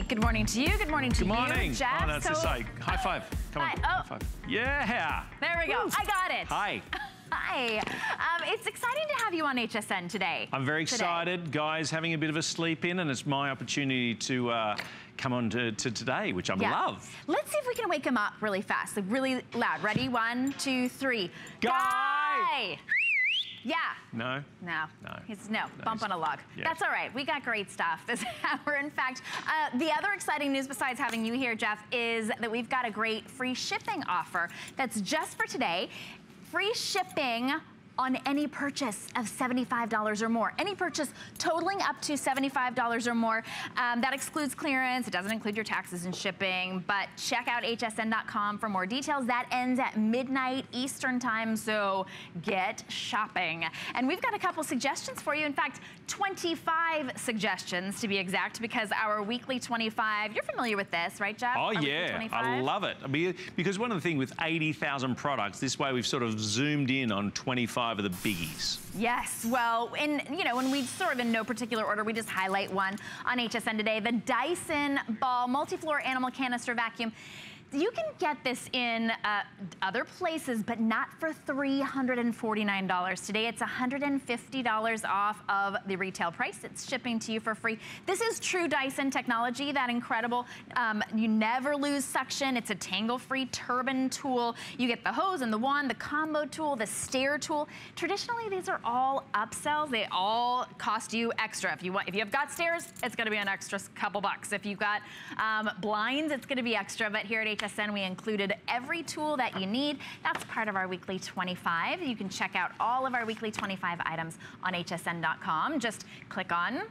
Good morning to you. Good morning to Good morning. you, Geoff. Oh, that's so, a. High five. Come Hi. on. Oh. High five. Yeah. There we go. I got it. Hi. Hi. Um, it's exciting to have you on HSN today. I'm very Today. excited. Guys having a bit of a sleep in, and it's my opportunity to uh, come on to, to today, which I Yeah. love. Let's see if we can wake him up really fast, like really loud. Ready? One, two, three. Guy! Guy! Yeah. No? No. No. He's no. No, Bump on a log. That's all right. We got great stuff this hour. In fact, uh, the other exciting news besides having you here, Geoff, is that we've got a great free shipping offer that's just for today. Free shipping on any purchase of $75 or more. Any purchase totaling up to $75 or more. Um, that excludes clearance. It doesn't include your taxes and shipping, but check out hsn.com for more details. That ends at midnight Eastern time, so get shopping. And we've got a couple suggestions for you. In fact, 25 suggestions to be exact, because our weekly 25, you're familiar with this, right, Geoff? Oh, Our yeah. I love it. I mean, because one of the things with 80,000 products, this way we've sort of zoomed in on 25 of the biggies. Yes, well, in you know, when we sort of in no particular order, we just highlight one on HSN today. The Dyson Ball Multi-Floor Animal Canister Vacuum. You can get this in uh, other places, but not for $349. Today, it's $150 off of the retail price. It's shipping to you for free. This is true Dyson technology, that incredible. Um, you never lose suction. It's a tangle-free turbine tool. You get the hose and the wand, the combo tool, the stair tool. Traditionally, these are all upsells. They all cost you extra. If you want, if you have got stairs, it's gonna be an extra couple bucks. If you've got um, blinds, it's gonna be extra. But here at HSN, we included every tool that you need. That's part of our weekly 25. You can check out all of our weekly 25 items on hsn.com. Just click on,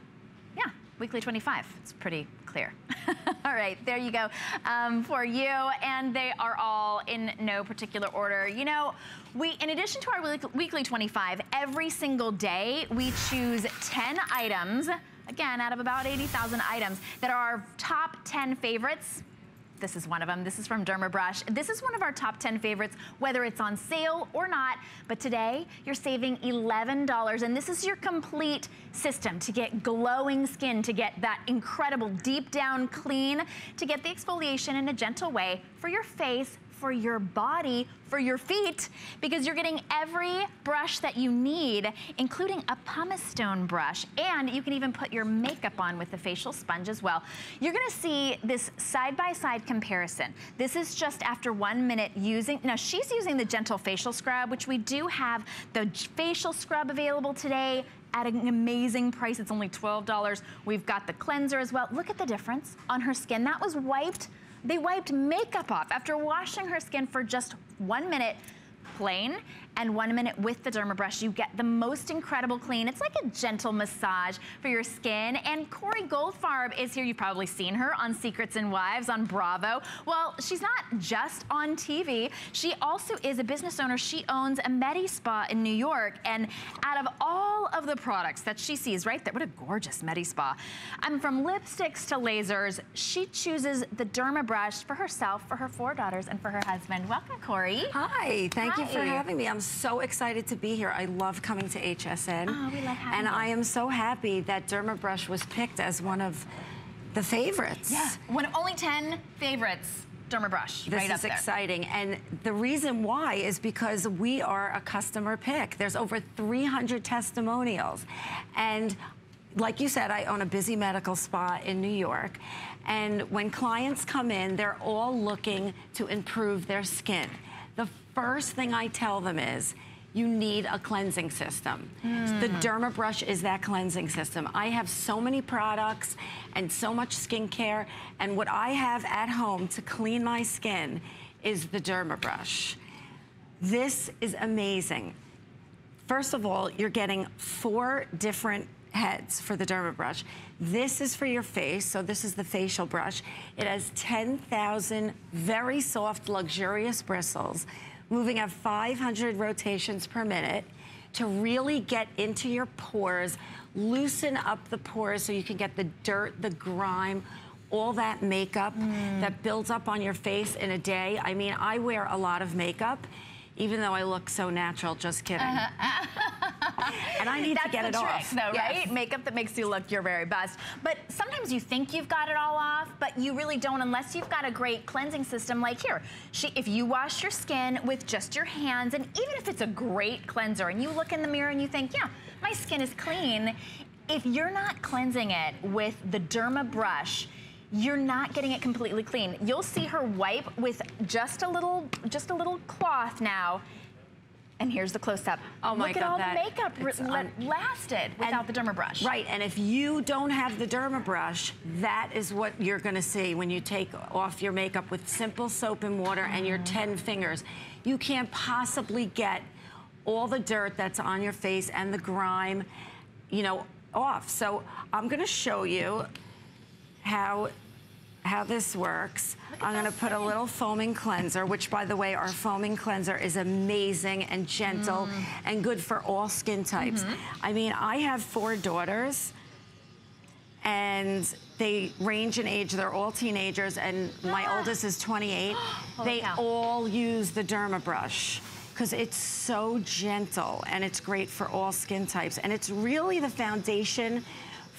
yeah, weekly 25. It's pretty clear. all right, there you go um, for you. And they are all in no particular order. You know, we, in addition to our weekly 25, every single day we choose 10 items, again, out of about 80,000 items, that are our top 10 favorites this is one of them. This is from Dermabrush. This is one of our top 10 favorites, whether it's on sale or not. But today, you're saving $11. And this is your complete system to get glowing skin, to get that incredible deep down clean, to get the exfoliation in a gentle way for your face, for your body, for your feet, because you're getting every brush that you need, including a pumice stone brush. And you can even put your makeup on with the facial sponge as well. You're gonna see this side-by-side comparison. This is just after one minute using, now she's using the gentle facial scrub, which we do have the facial scrub available today at an amazing price. It's only $12. We've got the cleanser as well. Look at the difference on her skin. That was wiped they wiped makeup off after washing her skin for just one minute plain and one minute with the derma brush, You get the most incredible clean. It's like a gentle massage for your skin. And Cori Goldfarb is here. You've probably seen her on Secrets and Wives on Bravo. Well, she's not just on TV. She also is a business owner. She owns a Medi Spa in New York. And out of all of the products that she sees right there, what a gorgeous Medi Spa. I'm from lipsticks to lasers. She chooses the derma brush for herself, for her four daughters, and for her husband. Welcome, Cori. Hi, thank you for having me. I'm so excited to be here. I love coming to HSN. Oh, we love having And you. I am so happy that Dermabrush was picked as one of the favorites. Yeah, one of only 10 favorites, Dermabrush, This right up is exciting. And the reason why is because we are a customer pick. There's over 300 testimonials. And like you said, I own a busy medical spa in New York. And when clients come in, they're all looking to improve their skin. First thing I tell them is, you need a cleansing system. The hmm. Derma Brush is that cleansing system. I have so many products and so much skincare, and what I have at home to clean my skin is the Derma Brush. This is amazing. First of all, you're getting four different heads for the derma brush. This is for your face, so this is the facial brush. It has 10,000 very soft, luxurious bristles, moving at 500 rotations per minute to really get into your pores, loosen up the pores so you can get the dirt, the grime, all that makeup mm. that builds up on your face in a day. I mean, I wear a lot of makeup, even though I look so natural, just kidding. and I need That's to get it trick, off. though, Yes. right? Makeup that makes you look your very best. But sometimes you think you've got it all off, but you really don't unless you've got a great cleansing system like here. She, if you wash your skin with just your hands, and even if it's a great cleanser, and you look in the mirror and you think, yeah, my skin is clean, if you're not cleansing it with the Derma brush, you're not getting it completely clean. You'll see her wipe with just a little, just a little cloth now. And here's the close-up. Oh my Look at God, all that- the makeup it's re- un- lasted without the Derma brush. Right, and if you don't have the Derma brush, that is what you're gonna see when you take off your makeup with simple soap and water and your 10 fingers. You can't possibly get all the dirt that's on your face and the grime, you know, off. So I'm gonna show you how how this works. I'm gonna put a little foaming cleanser, which by the way, our foaming cleanser is amazing and gentle and good for all skin types. I mean, I have four daughters and they range in age. They're all teenagers, and my oldest is 28. they cow. all use the Derma brush because it's so gentle and it's great for all skin types. And it's really the foundation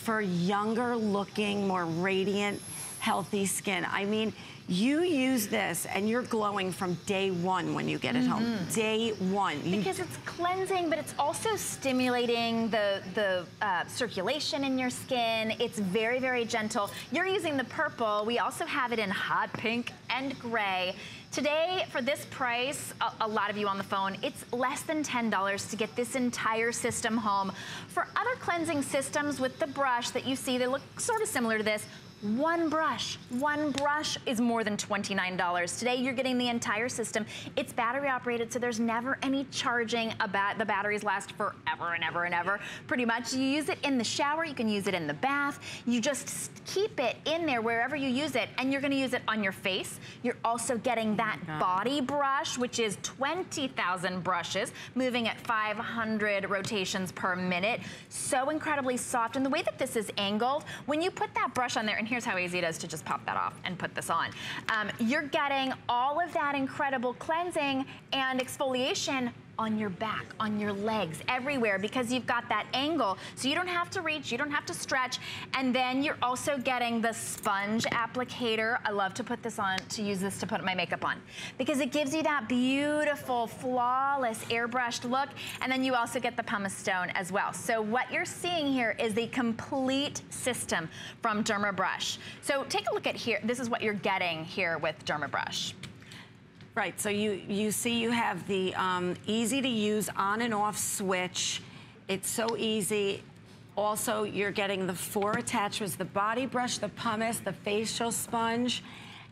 for younger looking, more radiant, healthy skin. I mean, you use this and you're glowing from day one when you get it home. Day one. Because it's cleansing, but it's also stimulating the, the uh, circulation in your skin. It's very, very gentle. You're using the purple. We also have it in hot pink and gray. Today, for this price, a, a lot of you on the phone, it's less than $10 to get this entire system home. For other cleansing systems with the brush that you see, they look sort of similar to this. One brush, one brush is more than $29. Today you're getting the entire system. It's battery operated, so there's never any charging. About the batteries last forever and ever and ever. Pretty much, you use it in the shower, you can use it in the bath. You just keep it in there wherever you use it, and you're gonna use it on your face. You're also getting oh that body brush, which is 20,000 brushes, moving at 500 rotations per minute. So incredibly soft. And the way that this is angled, when you put that brush on there, and here's how easy it is to just pop that off and put this on. Um, you're getting all of that incredible cleansing and exfoliation on your back, on your legs, everywhere because you've got that angle. So you don't have to reach, you don't have to stretch. And then you're also getting the sponge applicator. I love to put this on, to use this to put my makeup on because it gives you that beautiful, flawless, airbrushed look. And then you also get the pumice stone as well. So what you're seeing here is the complete system from Derma Brush. So take a look at here. This is what you're getting here with Derma Brush. Right, so you, you see you have the um, easy to use on and off switch. It's so easy. Also, you're getting the four attachments, the body brush, the pumice, the facial sponge,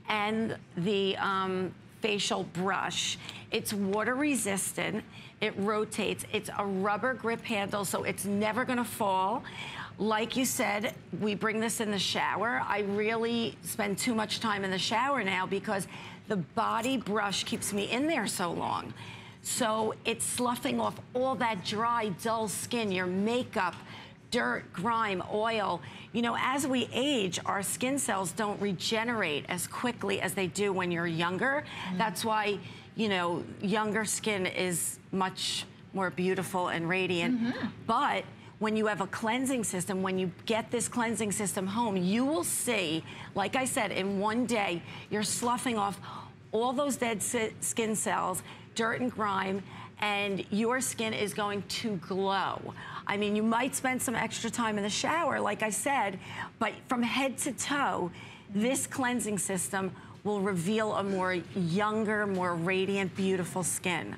and the um, facial brush. It's water resistant, it rotates, it's a rubber grip handle, so it's never gonna fall. Like you said, we bring this in the shower. I really spend too much time in the shower now because the body brush keeps me in there so long. So it's sloughing off all that dry, dull skin, your makeup, dirt, grime, oil. You know, as we age, our skin cells don't regenerate as quickly as they do when you're younger. Mm-hmm. That's why, you know, younger skin is much more beautiful and radiant. Mm-hmm. But when you have a cleansing system, when you get this cleansing system home, you will see, like I said, in one day, you're sloughing off all those dead skin cells, dirt and grime, and your skin is going to glow. I mean, you might spend some extra time in the shower, like I said, but from head to toe, this cleansing system will reveal a more younger, more radiant, beautiful skin.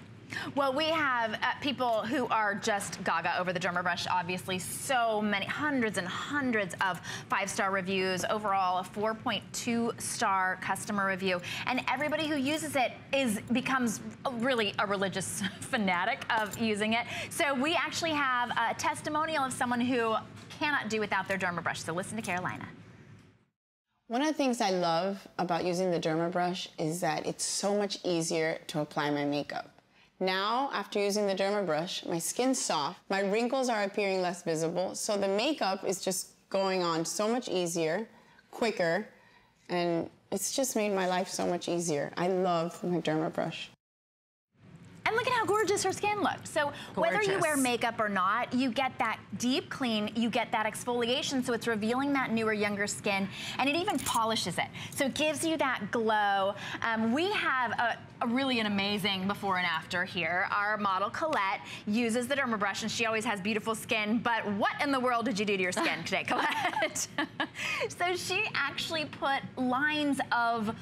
Well, we have uh, people who are just gaga over the Derma Brush. Obviously, so many, hundreds and hundreds of five-star reviews. Overall, a 4.2 star customer review, and everybody who uses it is becomes really a religious fanatic of using it. So we actually have a testimonial of someone who cannot do without their Derma Brush. So listen to Carolina. One of the things I love about using the Derma brush is that it's so much easier to apply my makeup. Now, after using the Derma brush, my skin's soft, my wrinkles are appearing less visible, so the makeup is just going on so much easier, quicker, and it's just made my life so much easier. I love my Derma brush. And look at how gorgeous her skin looks. So whether you wear makeup or not, you get that deep clean, you get that exfoliation, so it's revealing that newer, younger skin, and it even polishes it. So it gives you that glow. Um, we have a, a really an amazing before and after here. Our model, Colette, uses the Dermabrush, and she always has beautiful skin, but what in the world did you do to your skin today, Colette? so she actually put lines of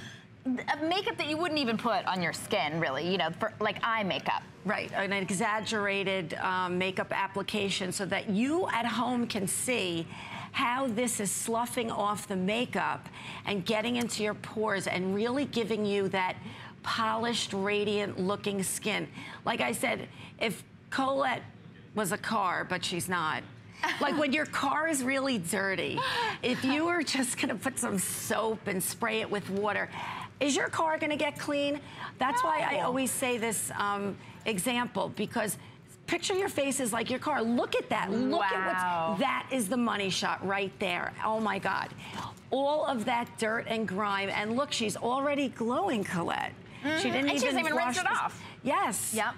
makeup that you wouldn't even put on your skin, really, you know, for like eye makeup. Right, an exaggerated um, makeup application so that you at home can see how this is sloughing off the makeup and getting into your pores and really giving you that polished, radiant looking skin. Like I said, if Colette was a car, but she's not, like when your car is really dirty, if you were just gonna put some soap and spray it with water, is your car gonna get clean? That's why I always say this um, example because picture your faces like your car. Look at that. Look at Wow. what's that is the money shot right there. Oh my God. All of that dirt and grime. And look, she's already glowing, Colette. She didn't Mm-hmm. And she even hasn't even rinsed wash it off. Yes. Yep.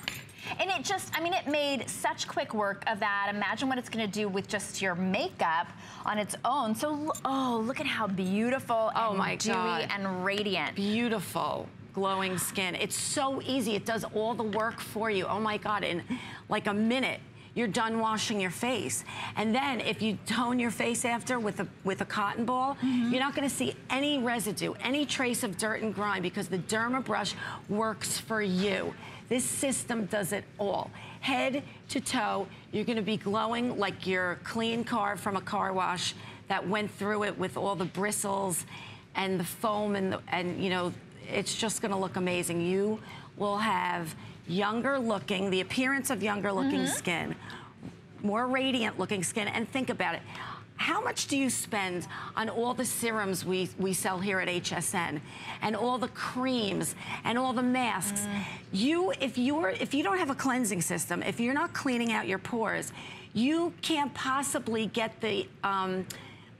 And it just, I mean, it made such quick work of that. Imagine what it's gonna do with just your makeup on its own. So, oh, look at how beautiful Oh and my dewy God. and radiant. beautiful glowing skin. It's so easy. It does all the work for you. Oh my God, in like a minute, you're done washing your face. And then if you tone your face after with a, with a cotton ball, mm-hmm. you're not gonna see any residue, any trace of dirt and grime because the Derma brush works for you. This system does it all. Head to toe, you're gonna be glowing like your clean car from a car wash that went through it with all the bristles and the foam and, the, and you know, it's just gonna look amazing. You will have younger looking, the appearance of younger looking mm-hmm. skin, more radiant looking skin, and think about it. How much do you spend on all the serums we, we sell here at HSN and all the creams and all the masks? You, if you're if you don't have a cleansing system, if you're not cleaning out your pores, you can't possibly get the um,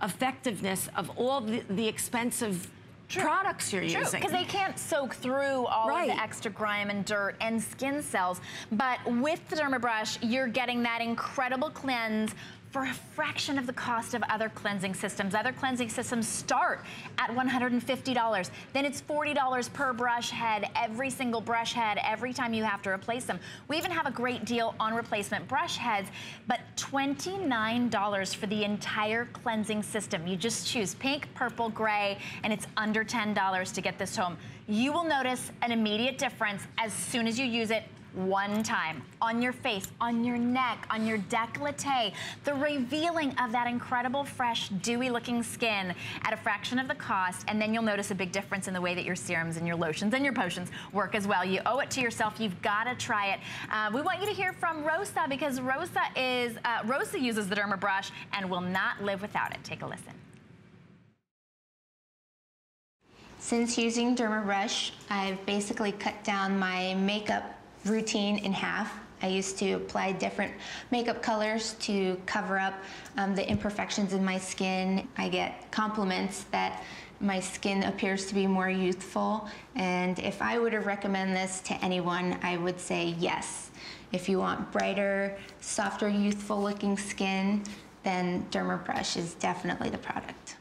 effectiveness of all the, the expensive products you're True, using. because they can't soak through all of the extra grime and dirt and skin cells. But with the Dermabrush, you're getting that incredible cleanse for a fraction of the cost of other cleansing systems. Other cleansing systems start at $150. Then it's $40 per brush head, every single brush head, every time you have to replace them. We even have a great deal on replacement brush heads, but $29 for the entire cleansing system. You just choose pink, purple, gray, and it's under $10 to get this home. You will notice an immediate difference as soon as you use it one time on your face, on your neck, on your décolleté. The revealing of that incredible, fresh, dewy looking skin at a fraction of the cost. And then you'll notice a big difference in the way that your serums and your lotions and your potions work as well. You owe it to yourself. You've got to try it. Uh, we want you to hear from Rosa because Rosa is, uh, Rosa uses the Derma brush and will not live without it. Take a listen. Since using Dermabrush, I've basically cut down my makeup routine in half. I used to apply different makeup colors to cover up um, the imperfections in my skin. I get compliments that my skin appears to be more youthful, and if I were to recommend this to anyone, I would say yes. If you want brighter, softer, youthful looking skin, then Dermabrush is definitely the product.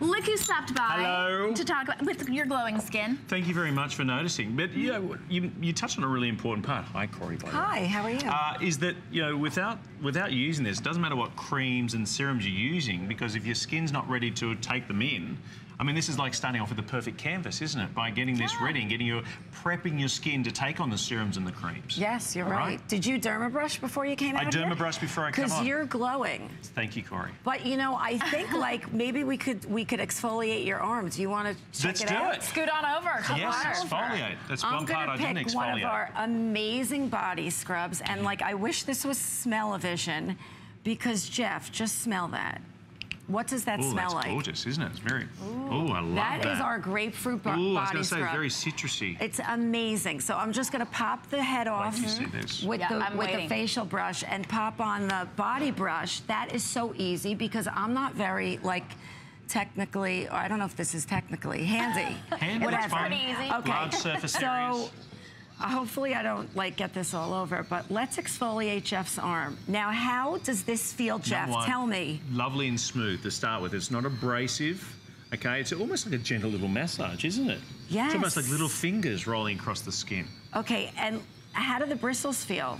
Look who stopped by Hello. to talk about with your glowing skin. Thank you very much for noticing. But you know, you, you touched on a really important part. Hi, Cori. By the way. Hi, how are you? Uh, is that you know without without using this, it doesn't matter what creams and serums you're using because if your skin's not ready to take them in, I mean this is like starting off with a perfect canvas, isn't it? By getting this Yeah. ready and getting your prepping your skin to take on the serums and the creams. yes, you're right. Did you dermabrush before you came I out here? dermabrush before I come Because you're glowing. Thank you, Cori. But you know, I think like maybe we could we could exfoliate your arms. You want to check Let's it do out? it. Scoot on over. Come Yes, on over. exfoliate. That's I'm one part gonna I pick didn't one of our amazing body scrubs, and like I wish this was smell-o-vision, because Geoff, just smell that. What does that Oh, smell that's like? gorgeous, isn't it? It's very. Oh, I love that. That is our grapefruit bo- Ooh, I was body going to say scrub. very citrusy. It's amazing. So I'm just gonna pop the head off till you see this. with Yeah, the I'm with waiting. the facial brush and pop on the body brush. That is so easy because I'm not very like technically, or I don't know if this is technically handy. Handy, Whatever. that's fine. Pretty easy. Okay. Large surface so, areas. Hopefully I don't like get this all over, but let's exfoliate Geoff's arm. Now, how does this feel, Geoff? Tell me. Lovely and smooth to start with. It's not abrasive. Okay, it's almost like a gentle little massage, isn't it? Yeah. It's almost like little fingers rolling across the skin. Okay, and how do the bristles feel?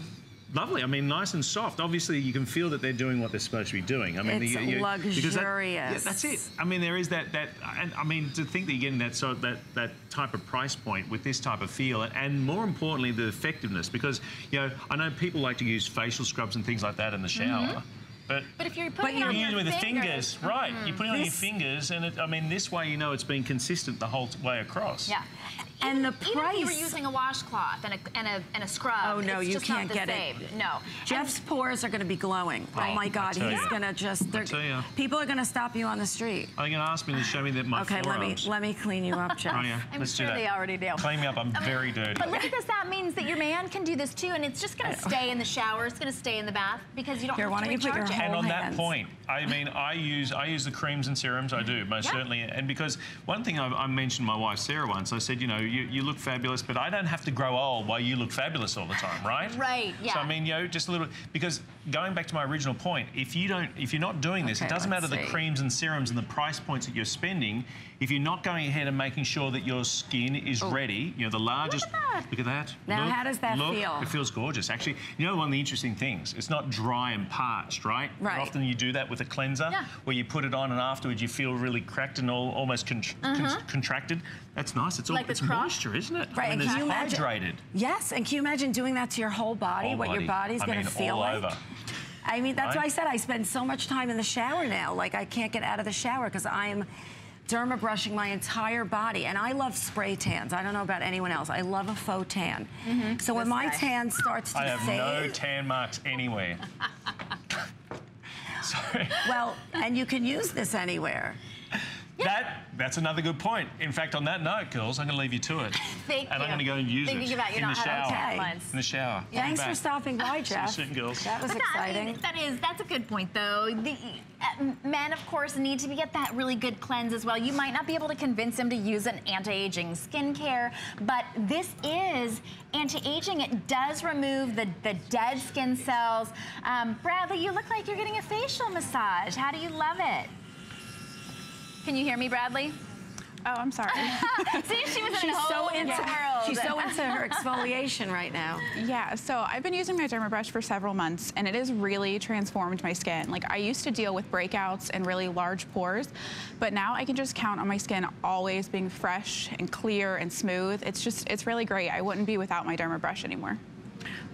Lovely. I mean, nice and soft. Obviously, you can feel that they're doing what they're supposed to be doing. I mean, It's because that- luxurious. yeah, that's it. I mean, there is that that, and I mean, to think that you're getting that sort that that type of price point with this type of feel, and more importantly, the effectiveness. Because you know, I know people like to use facial scrubs and things like that in the shower, mm-hmm. but. But if you're But putting it you're on You're your using it with the fingers, fingers, right? You're mm-hmm. putting it on your fingers, and it, I mean, this way you know it's been consistent the whole t- way across. Yeah. And even, the even if you were using a washcloth and a, and a, and a scrub, Oh, no, it's you just can't not the get same. it. No. Geoff's pores are going to be glowing. Oh Right. my God, he's you. going to just. they're- tell you. People are going to stop you on the street. Are they going to ask me to show me that my Okay, let me let me clean you up, Geoff. Oh yeah, I'm let's sure do that. they already do. Clean me up. I'm very dirty. But look at this. That means that your man can do this too, and it's just going to stay in the shower. It's going to stay in the bath because you don't Here, have why to don't you put your recharge it. And whole on that point, I mean, I use I use the creams and serums. I do most Yeah. certainly, and because one thing I, I mentioned my wife Sarah once, I said, you know, you, you look fabulous, but I don't have to grow old while you look fabulous all the time, right? Right, yeah. So. I mean, you know, just a little because going back to my original point, if you don't, if you're not doing this, Okay, it doesn't matter let's the creams and serums and the price points that you're spending. If you're not going ahead and making sure that your skin is oh. ready, you know, the largest. that. Look at that. Now, Look, how does that look, feel? It feels gorgeous. Actually, you know, one of the interesting things, it's not dry and parched, right? Right. Often you do that with a cleanser, Yeah. where you put it on and afterwards you feel really cracked and all, almost con- mm-hmm. con- contracted. That's nice. It's all. Like it's moisture, isn't it? Right, I and can it's you imagine- hydrated. Yes, and can you imagine doing that to your whole body? Whole what your body's I going to mean, feel all like? over. I mean, that's why I said I spend so much time in the shower now. Like I can't get out of the shower because I am derma brushing my entire body, and I love spray tans. I don't know about anyone else. I love a faux tan. Mm-hmm. So when my guy. tan starts to I have fade, no tan marks anywhere. Sorry. well, and you can use this anywhere. That that's another good point. In fact, on that note, girls, I'm going to leave you to it. Thank and you. I'm going to go and use Thinking it about you in the not having shower. tan Okay. In the shower. Thanks for stopping by, See you Geoff. soon, girls. That was But that- I mean, exciting. that is, that's a good point, though. The, uh, men, of course, need to get that really good cleanse as well. You might not be able to convince them to use an anti-aging skincare, but this is anti-aging. It does remove the, the dead skin cells. Um, Bradley, you look like you're getting a facial massage. How do you love it? Can you hear me, Bradley? Oh, I'm sorry. See, she was in She's a whole so into world. she's so into her exfoliation right now. yeah, so I've been using my Dermabrush for several months, and it has really transformed my skin. Like, I used to deal with breakouts and really large pores, but now I can just count on my skin always being fresh and clear and smooth. It's just, it's really great. I wouldn't be without my Dermabrush anymore.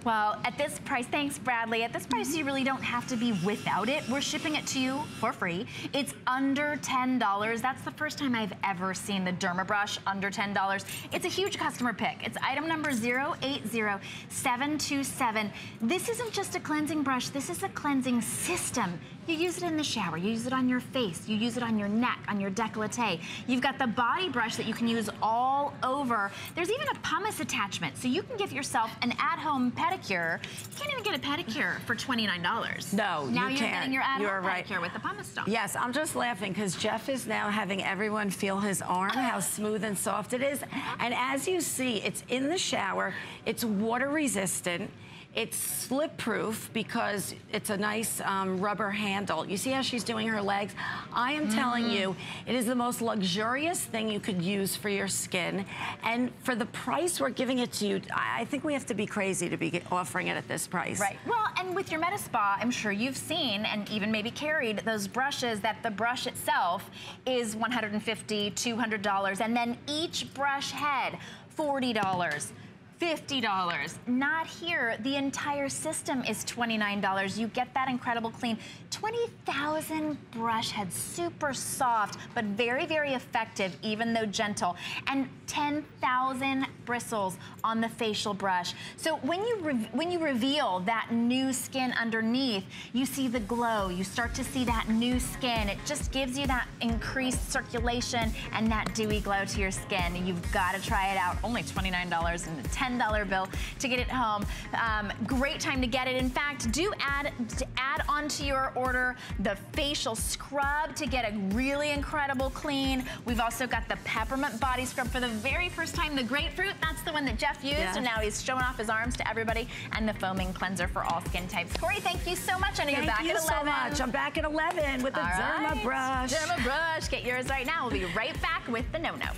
Well, at this price, thanks, Bradley. At this price, mm-hmm. you really don't have to be without it. We're shipping it to you for free. It's under $10. That's the first time I've ever seen the Dermabrush under $10. It's a huge customer pick. It's item number 080727. This isn't just a cleansing brush, this is a cleansing system. You use it in the shower, you use it on your face, you use it on your neck, on your décolleté. You've got the body brush that you can use all over. There's even a pumice attachment, so you can give yourself an at-home pedicure. You can't even get a pedicure for $29. No, now you are getting your at-home You're right. pedicure with the pumice stuff. Yes, I'm just laughing because Geoff is now having everyone feel his arm, how smooth and soft it is. And as you see, it's in the shower, it's water resistant. It's slip proof because it's a nice um, rubber handle. You see how she's doing her legs? I am telling you, it is the most luxurious thing you could use for your skin. And for the price we're giving it to you, I I think we have to be crazy to be offering it at this price. Right. Well, and with your Metaspa, I'm sure you've seen and even maybe carried those brushes that the brush itself is $150, $200, and then each brush head, $40. $50. Not here. The entire system is $29. You get that incredible clean. 20,000 brush heads, super soft, but very, very effective, even though gentle. And 10,000 bristles on the facial brush. So when you when you reveal that new skin underneath, you see the glow. You start to see that new skin. It just gives you that increased circulation and that dewy glow to your skin. You've got to try it out. Only $29 and $10 bill to get it home. Um, great time to get it. In fact, do add, add onto your order the facial scrub to get a really incredible clean. We've also got the peppermint body scrub for the very first time. The grapefruit, that's the one that Geoff used, yes. and now he's showing off his arms to everybody, and the foaming cleanser for all skin types. Cori, thank you so much. I know thank you're back you at 11. so much. I'm back at 11 with the all Derma brush. Derma brush. Get yours right now. We'll be right back with the no-no.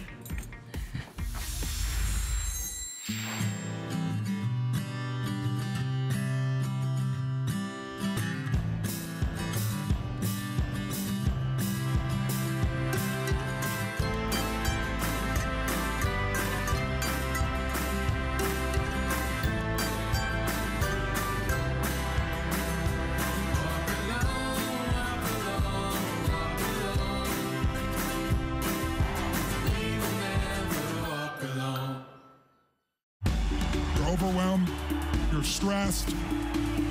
Stressed.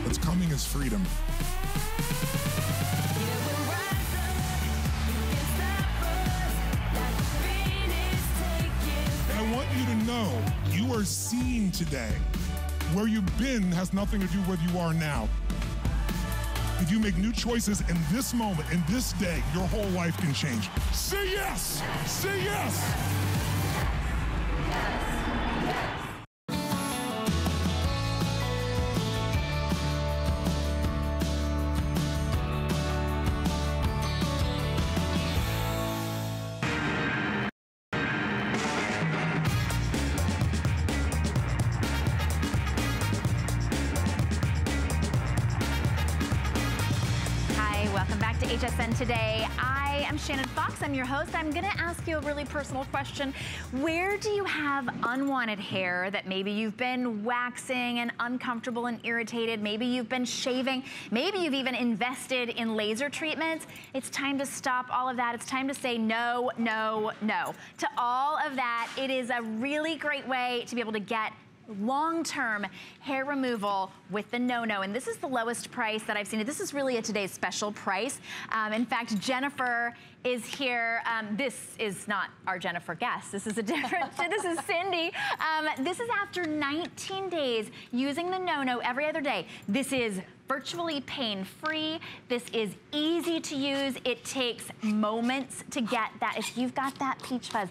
What's coming is freedom. And I want you to know you are seen today. Where you've been has nothing to do with where you are now. If you make new choices in this moment, in this day, your whole life can change. Say yes! Say yes! Your host. I'm going to ask you a really personal question. Where do you have unwanted hair that maybe you've been waxing and uncomfortable and irritated? Maybe you've been shaving. Maybe you've even invested in laser treatments. It's time to stop all of that. It's time to say no, no, no. To all of that, it is a really great way to be able to get long-term hair removal with the no-no. And this is the lowest price that I've seen. This is really a today's special price. Um, in fact, Jennifer is here. Um, this is not our Jennifer guest. This is a different, this is Cindy. Um, this is after 19 days using the no-no every other day. This is virtually pain-free. This is easy to use. It takes moments to get that. If you've got that peach fuzz,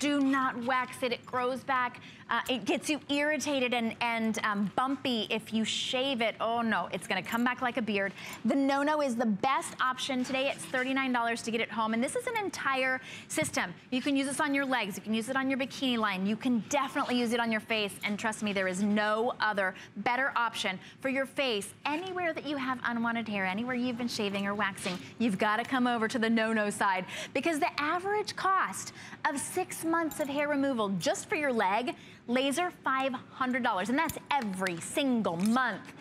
do not wax it. It grows back. Uh, it gets you irritated and, and um, bumpy if you shave it. Oh no, it's gonna come back like a beard. The no-no is the best option. Today it's $39 to get it home. And this is an entire system. You can use this on your legs. You can use it on your bikini line. You can definitely use it on your face. And trust me, there is no other better option for your face. Anywhere that you have unwanted hair, anywhere you've been shaving or waxing, you've gotta come over to the no-no side because the average cost of six months of hair removal just for your leg Laser, $500, and that's every single month.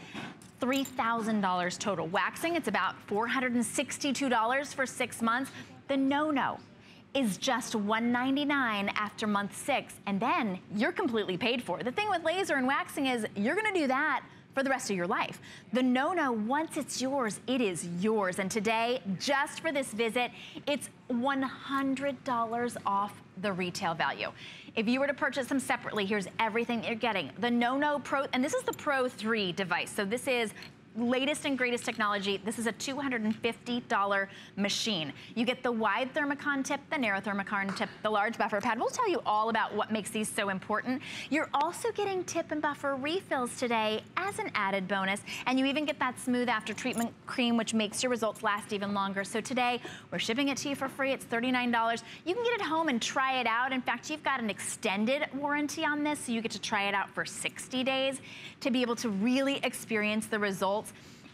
$3,000 total. Waxing, it's about $462 for six months. The no-no is just 199 after month six, and then you're completely paid for. The thing with laser and waxing is you're gonna do that for the rest of your life. The no-no, once it's yours, it is yours. And today, just for this visit, it's $100 off the retail value. If you were to purchase them separately, here's everything you're getting. The No-No Pro, and this is the Pro 3 device. So this is latest and greatest technology. This is a $250 machine. You get the wide Thermicon tip, the narrow Thermicon tip, the large buffer pad. We'll tell you all about what makes these so important. You're also getting tip and buffer refills today as an added bonus. And you even get that smooth after treatment cream, which makes your results last even longer. So today, we're shipping it to you for free. It's $39. You can get it home and try it out. In fact, you've got an extended warranty on this, so you get to try it out for 60 days to be able to really experience the results.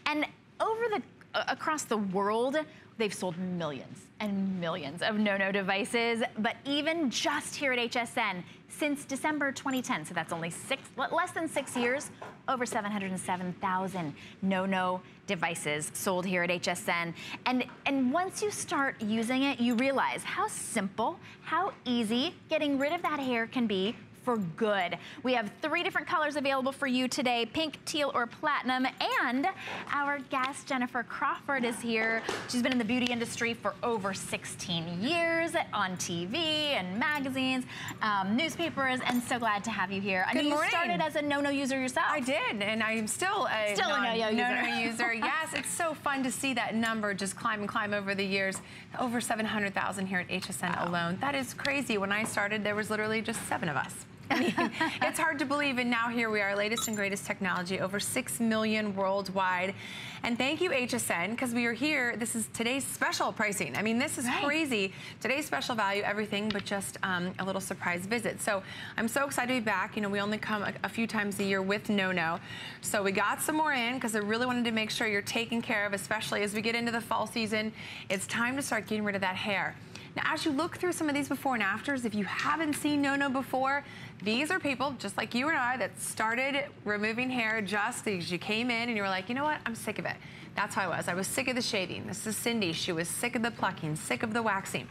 And over the uh, across the world, they've sold millions and millions of no-no devices. But even just here at HSN, since December 2010, so that's only six, less than six years, over 707,000 no-no devices sold here at HSN. And, and once you start using it, you realize how simple, how easy getting rid of that hair can be for good. We have three different colors available for you today, pink, teal, or platinum. And our guest, Jennifer Crawford, is here. She's been in the beauty industry for over 16 years on TV and magazines, um, newspapers, and so glad to have you here. I Good know you morning. started as a no-no user yourself. I did, and I'm still a Still a no-no user. no-no user. yes, it's so fun to see that number just climb and climb over the years. Over 700,000 here at HSN alone. That is crazy. When I started, there was literally just seven of us. I mean, it's hard to believe, and now here we are, latest and greatest technology, over 6 million worldwide. And thank you, HSN, because we are here. This is today's special pricing. I mean, this is Right. crazy. Today's special value, everything but just um, a little surprise visit. So I'm so excited to be back. You know, we only come a, a few times a year with No No. So we got some more in because I really wanted to make sure you're taken care of, especially as we get into the fall season. It's time to start getting rid of that hair. Now, as you look through some of these before and afters, if you haven't seen No No before, these are people just like you and I that started removing hair just as you came in and you were like, you know what, I'm sick of it. That's how I was. I was sick of the shaving. This is Cindy. She was sick of the plucking, sick of the waxing.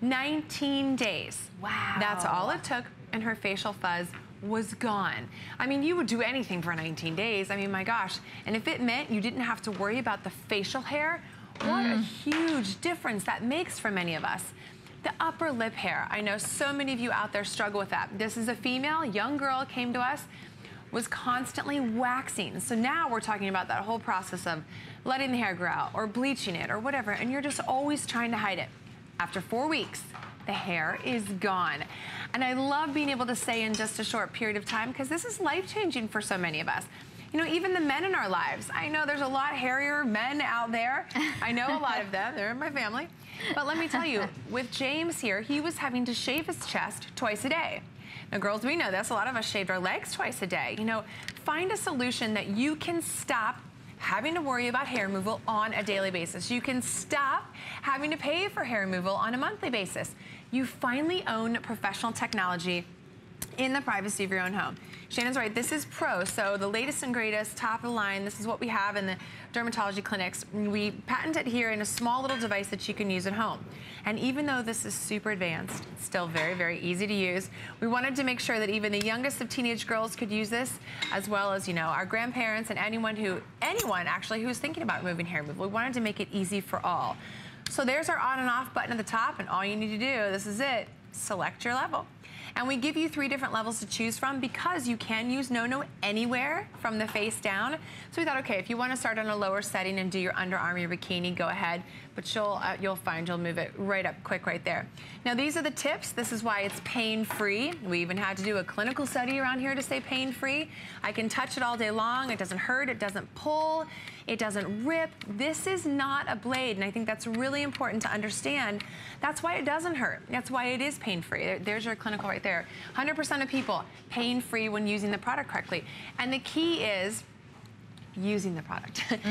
19 days. Wow. That's all it took, and her facial fuzz was gone. I mean, you would do anything for 19 days. I mean, my gosh. And if it meant you didn't have to worry about the facial hair, what a mm. huge difference that makes for many of us. The upper lip hair. I know so many of you out there struggle with that. This is a female, young girl came to us, was constantly waxing. So now we're talking about that whole process of letting the hair grow out or bleaching it or whatever, and you're just always trying to hide it. After four weeks, the hair is gone. And I love being able to say in just a short period of time because this is life changing for so many of us. You know, even the men in our lives. I know there's a lot hairier men out there. I know a lot of them. They're in my family. But let me tell you, with James here, he was having to shave his chest twice a day. Now, girls, we know this. A lot of us shaved our legs twice a day. You know, find a solution that you can stop having to worry about hair removal on a daily basis. You can stop having to pay for hair removal on a monthly basis. You finally own professional technology in the privacy of your own home. Shannon's right, this is pro, so the latest and greatest, top of the line, this is what we have in the dermatology clinics. We patent it here in a small little device that you can use at home. And even though this is super advanced, it's still very, very easy to use. We wanted to make sure that even the youngest of teenage girls could use this, as well as, you know, our grandparents and anyone who, anyone actually who's thinking about moving hair removal. We wanted to make it easy for all. So there's our on and off button at the top, and all you need to do, this is it, select your level. And we give you three different levels to choose from because you can use no-no anywhere from the face down. So we thought, okay, if you want to start on a lower setting and do your underarm, your bikini, go ahead. But you'll, uh, you'll find you'll move it right up quick right there. Now these are the tips. This is why it's pain-free. We even had to do a clinical study around here to say pain-free. I can touch it all day long. It doesn't hurt. It doesn't pull. It doesn't rip. This is not a blade, and I think that's really important to understand. That's why it doesn't hurt. That's why it is pain-free. There- There's your clinical right there. 100% of people pain-free when using the product correctly. And the key is using the product. That's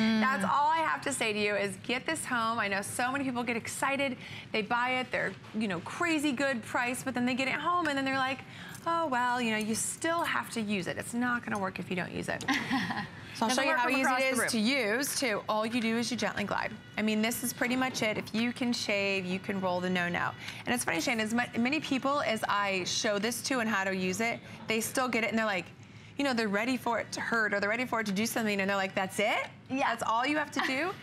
mm. all I have to say to you is get this home. I know so many people get excited. They buy it. They're, you know, crazy good price, but then they get it home and then they're like, oh, well, you know, you still have to use it. It's not going to work if you don't use it. So I'll show you how easy it is to use too. All you do is you gently glide. I mean, this is pretty much it. If you can shave, you can roll the no-no. And it's funny, Shane, as many people as I show this to and how to use it, they still get it and they're like, you know, they're ready for it to hurt or they're ready for it to do something and they're like, that's it? Yeah. That's all you have to do?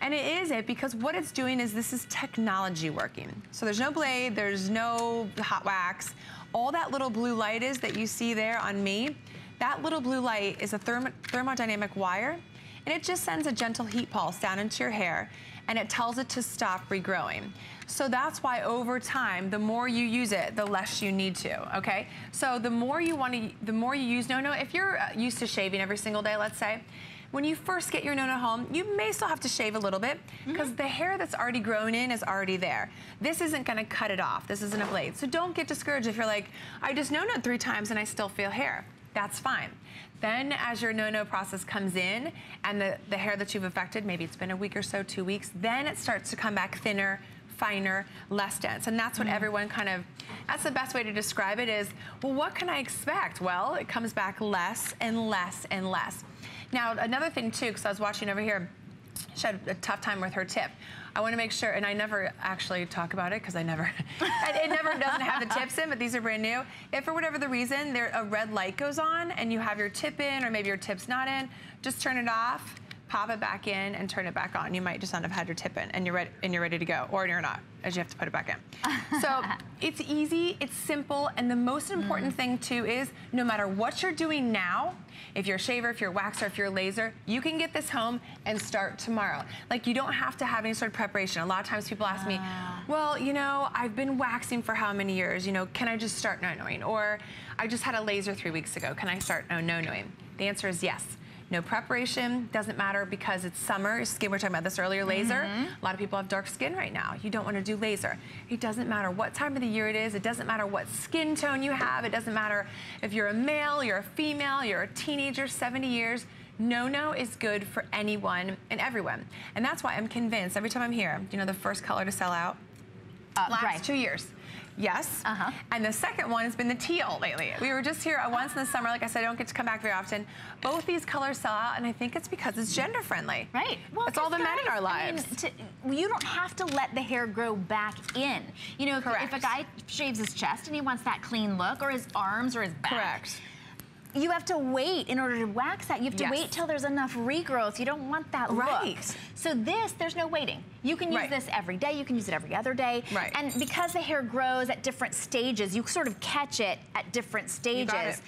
And it is it because what it's doing is this is technology working. So there's no blade, there's no hot wax. All that little blue light is that you see there on me, that little blue light is a thermo thermodynamic wire and it just sends a gentle heat pulse down into your hair and it tells it to stop regrowing. So that's why over time, the more you use it, the less you need to, okay? So the more you want to, the more you use no-no, if you're uh, used to shaving every single day, let's say, when you first get your no-no home, you may still have to shave a little bit because the hair that's already grown in is already there. This isn't gonna cut it off. This isn't a blade. So don't get discouraged if you're like, I just no-no three times and I still feel hair. That's fine. Then as your no-no process comes in and the, the hair that you've affected, maybe it's been a week or so, two weeks, then it starts to come back thinner, finer, less dense. And that's what mm-hmm. everyone kind of, that's the best way to describe it is, well, what can I expect? Well, it comes back less and less and less. Now, another thing too, because I was watching over here, she had a tough time with her tip. I want to make sure, and I never actually talk about it because I never, it never doesn't have the tips in, but these are brand new. If for whatever the reason there a red light goes on and you have your tip in or maybe your tip's not in, just turn it off, pop it back in, and turn it back on. You might just not have had your tip in, and you're ready, and you're ready to go, or you're not, as you have to put it back in. so it's easy, it's simple, and the most important Mm. thing too is no matter what you're doing now, if you're a shaver, if you're a waxer, if you're a laser, you can get this home and start tomorrow. Like you don't have to have any sort of preparation. A lot of times people ask me, well, you know, I've been waxing for how many years? You know, can I just start no-knowing? Or I just had a laser three weeks ago. Can I start no-knowing? The answer is yes. No preparation, doesn't matter because it's summer. Skin, we were talking about this earlier, laser. Mm-hmm. A lot of people have dark skin right now. You don't want to do laser. It doesn't matter what time of the year it is. It doesn't matter what skin tone you have. It doesn't matter if you're a male, you're a female, you're a teenager, 70 years. No-no is good for anyone and everyone. And that's why I'm convinced every time I'm here, you know the first color to sell out? Uh, last right. two years. Yes. Uh-huh. And the second one has been the teal lately. We were just here once in the summer. Like I said, I don't get to come back very often. Both these colors sell out, and I think it's because it's gender friendly. Right. Well, it's all the men in our guys, I mean, lives. to- you don't have to let the hair grow back in. You know, if, if a guy shaves his chest and he wants that clean look, or his arms, or his back. Correct. You have to wait in order to wax that. You have to Yes. wait till there's enough regrowth. You don't want that Right. look. So this, there's no waiting. You can use Right. this every day. You can use it every other day. Right. And because the hair grows at different stages, you sort of catch it at different stages.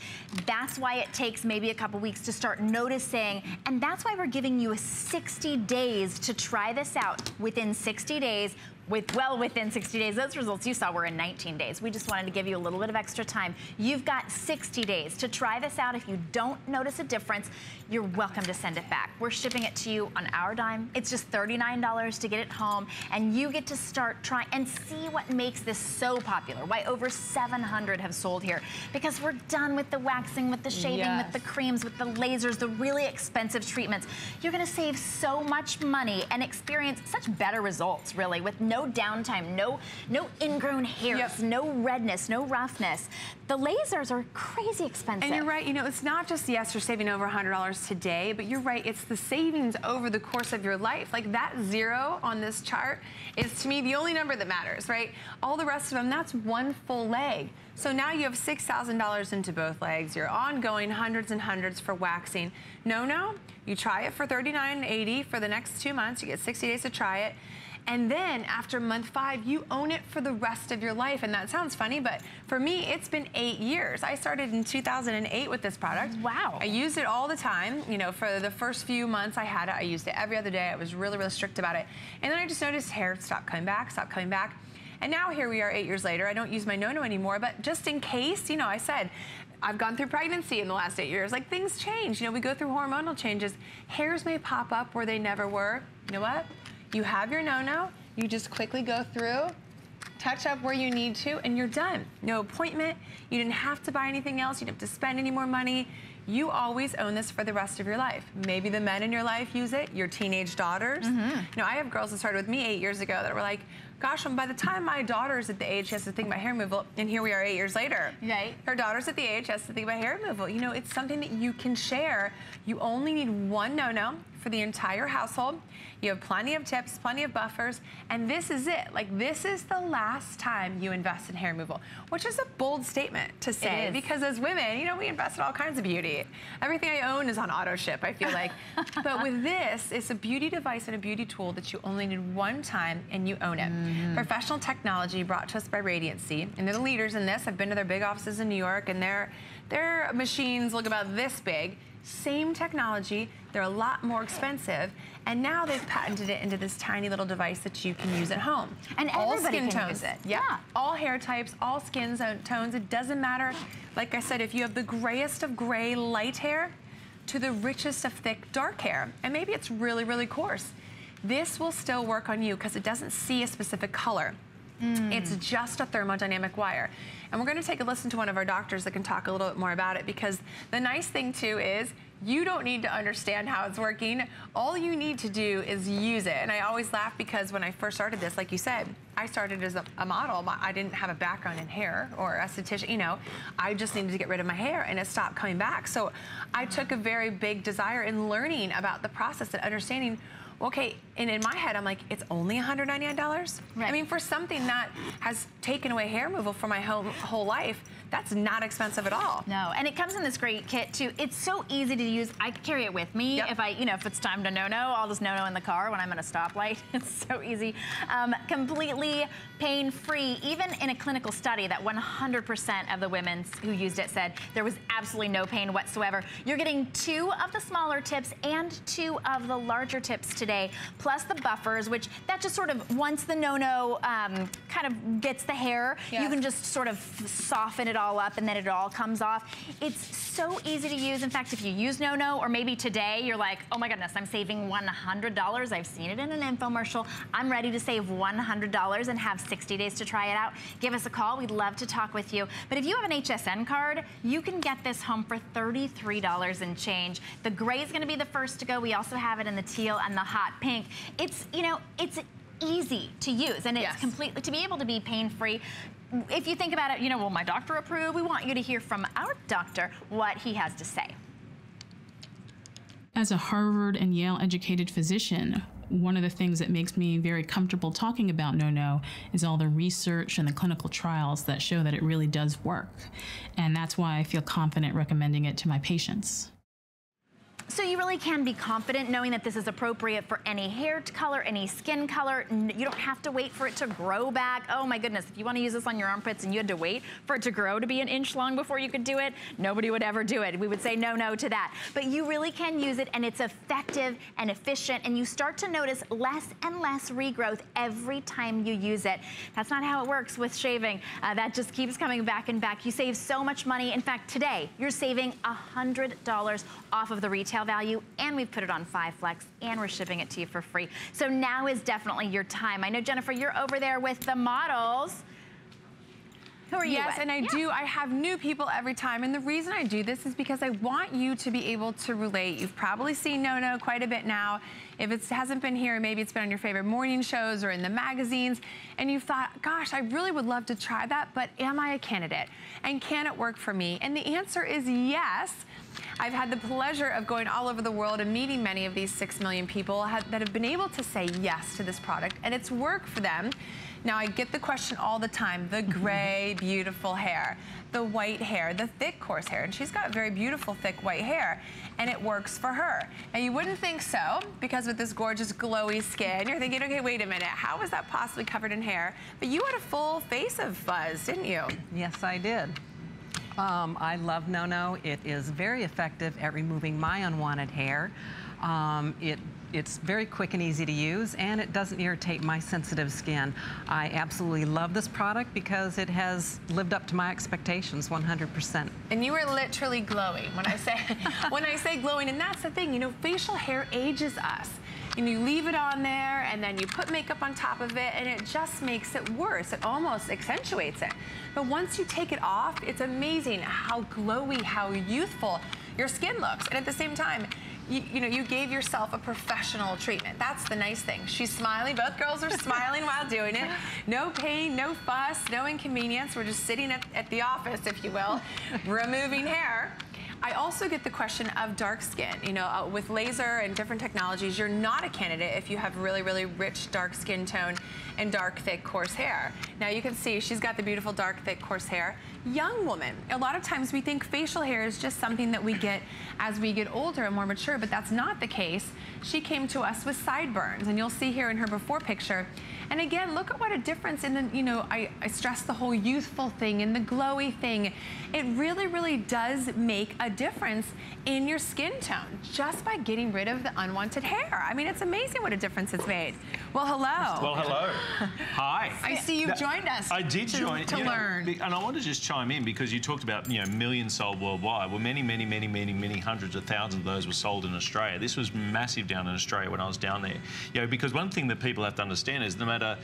That's why it takes maybe a couple weeks to start noticing. And that's why we're giving you 60 days to try this out. Within 60 days, with well within 60 days. Those results you saw were in 19 days. We just wanted to give you a little bit of extra time. You've got 60 days to try this out. If you don't notice a difference, you're welcome to send it back. We're shipping it to you on our dime. It's just $39 to get it home, and you get to start trying and see what makes this so popular. Why over 700 have sold here. Because we're done with the waxing, with the shaving, Yes. with the creams, with the lasers, the really expensive treatments. You're gonna save so much money and experience such better results, really, with no downtime, no, no ingrown hairs, Yep. no redness, no roughness. The lasers are crazy expensive. And you're right, you know, it's not just, yes, you're saving over $100 today, but you're right, it's the savings over the course of your life. Like that zero on this chart is to me the only number that matters, right? All the rest of them, that's one full leg. So now you have $6,000 into both legs. You're ongoing hundreds and hundreds for waxing. No, no, you try it for $39.80 for the next two months. You get 60 days to try it. And then after month five, you own it for the rest of your life. And that sounds funny, but for me, it's been eight years. I started in 2008 with this product. Wow. I used it all the time. You know, for the first few months I had it, I used it every other day. I was really, really strict about it. And then I just noticed hair stopped coming back, stopped coming back. And now here we are eight years later. I don't use my no-no anymore, but just in case, you know, I said, I've gone through pregnancy in the last eight years. Like things change. You know, we go through hormonal changes. Hairs may pop up where they never were. You know what? You have your no-no. You just quickly go through, touch up where you need to, and you're done. No appointment. You didn't have to buy anything else. You didn't have to spend any more money. You always own this for the rest of your life. Maybe the men in your life use it, your teenage daughters. Mm-hmm. You know, I have girls that started with me eight years ago that were like, gosh, um, by the time my daughter's at the age she has to think about hair removal, and here we are eight years later. Right. Her daughter's at the age she has to think about hair removal. You know, it's something that you can share. You only need one no-no for the entire household. You have plenty of tips, plenty of buffers, and this is it. Like this is the last time you invest in hair removal, which is a bold statement to say because as women, you know, we invest in all kinds of beauty. Everything I own is on auto ship, I feel like. but with this, it's a beauty device and a beauty tool that you only need one time and you own it. Mm. Professional technology brought to us by Radiancy, and they're the leaders in this. I've been to their big offices in New York, and their their machines look about this big. Same technology, they're a lot more expensive, and now they've patented it into this tiny little device that you can use at home. And all everybody skin can tones. use it. Yeah. Yeah. All hair types, all skin tones. It doesn't matter. Like I said, if you have the grayest of gray light hair to the richest of thick dark hair, and maybe it's really, really coarse, this will still work on you because it doesn't see a specific color. It's hmm. just a thermodynamic wire. And we're going to take a listen to one of our doctors that can talk a little bit more about it because the nice thing too is you don't need to understand how it's working. All you need to do is use it. And I always laugh because when I first started this, like you said, I started as a, a model. My- I didn't have a background in hair or esthetician, you know, I just needed to get rid of my hair and it stopped coming back. So I took a very big desire in learning about the process and understanding Okay, and in my head, I'm like, it's only $199? Right. I mean, for something that has taken away hair removal for my whole, whole life, that's not expensive at all. No, and it comes in this great kit too. It's so easy to use. I carry it with me Yep. if I, you know, if it's time to no-no, I'll just no-no in the car when I'm at a stoplight. It's so easy. Um, completely pain-free. Even in a clinical study that 100% of the women who used it said there was absolutely no pain whatsoever. You're getting two of the smaller tips and two of the larger tips today, plus the buffers, which that just sort of, once the no-no um, kind of gets the hair, you can just sort of soften it all up and then it all comes off. It's so easy to use. In fact, if you use no-no or maybe today you're like, oh my goodness, I'm saving $100. I've seen it in an infomercial. I'm ready to save $100 and have 60 days to try it out. Give us a call. We'd love to talk with you. But if you have an HSN card, you can get this home for $33 and change. The gray is gonna be the first to go. We also have it in the teal and the hot pink. It's, you know, it's easy to use and it's Yes. completely to be able to be pain-free if you think about it, you know, will my doctor approve? We want you to hear from our doctor what he has to say. As a Harvard and Yale educated physician, one of the things that makes me very comfortable talking about no no is all the research and the clinical trials that show that it really does work. And that's why I feel confident recommending it to my patients. So you really can be confident knowing that this is appropriate for any hair color, any skin color. You don't have to wait for it to grow back. Oh my goodness, if you want to use this on your armpits and you had to wait for it to grow to be an inch long before you could do it, nobody would ever do it. We would say no, no to that. But you really can use it and it's effective and efficient and you start to notice less and less regrowth every time you use it. That's not how it works with shaving. Uh, that just keeps coming back and back. You save so much money. In fact, today you're saving $100 off of the retail value and we've put it on Five Flex and we're shipping it to you for free. So now is definitely your time. I know, Jennifer, you're over there with the models. Who are you Yes, with? and I Yeah. do. I have new people every time. And the reason I do this is because I want you to be able to relate. You've probably seen No No quite a bit now. If it hasn't been here, maybe it's been on your favorite morning shows or in the magazines. And you've thought, gosh, I really would love to try that, but am I a candidate? And can it work for me? And the answer is yes. I've had the pleasure of going all over the world and meeting many of these six million people ha- that have been able to say yes to this product, and it's worked for them. Now, I get the question all the time the mm-hmm. gray, beautiful hair, the white hair, the thick, coarse hair. And she's got very beautiful, thick, white hair, and it works for her. And you wouldn't think so, because with this gorgeous, glowy skin, you're thinking, okay, wait a minute, how was that possibly covered in hair? But you had a full face of fuzz, didn't you? Yes, I did. Um, I love No No. It is very effective at removing my unwanted hair. Um, it it's very quick and easy to use, and it doesn't irritate my sensitive skin. I absolutely love this product because it has lived up to my expectations 100%. And you were literally glowing when I say when I say glowing, and that's the thing, you know, facial hair ages us. And you leave it on there and then you put makeup on top of it and it just makes it worse. It almost accentuates it. But once you take it off, it's amazing how glowy, how youthful your skin looks. And at the same time, you, you know, you gave yourself a professional treatment. That's the nice thing. She's smiling. Both girls are smiling while doing it. No pain, no fuss, no inconvenience. We're just sitting at, at the office, if you will, removing hair. I also get the question of dark skin. You know, uh, with laser and different technologies, you're not a candidate if you have really, really rich dark skin tone and dark, thick, coarse hair. Now you can see she's got the beautiful dark, thick, coarse hair. Young woman. A lot of times we think facial hair is just something that we get as we get older and more mature, but that's not the case. She came to us with sideburns, and you'll see here in her before picture. And again, look at what a difference in the, you know, I, I stress the whole youthful thing and the glowy thing. It really, really does make a difference in your skin tone just by getting rid of the unwanted hair. I mean, it's amazing what a difference it's made. Well, hello. Well, hello. Hi. I see you've joined us I did to- join to you know, learn. and I want to just chime in because you talked about you know millions sold worldwide. Well, many, many, many, many, many hundreds of thousands of those were sold in Australia. This was massive down in Australia when I was down there. You know, because one thing that people have to understand is no matter uh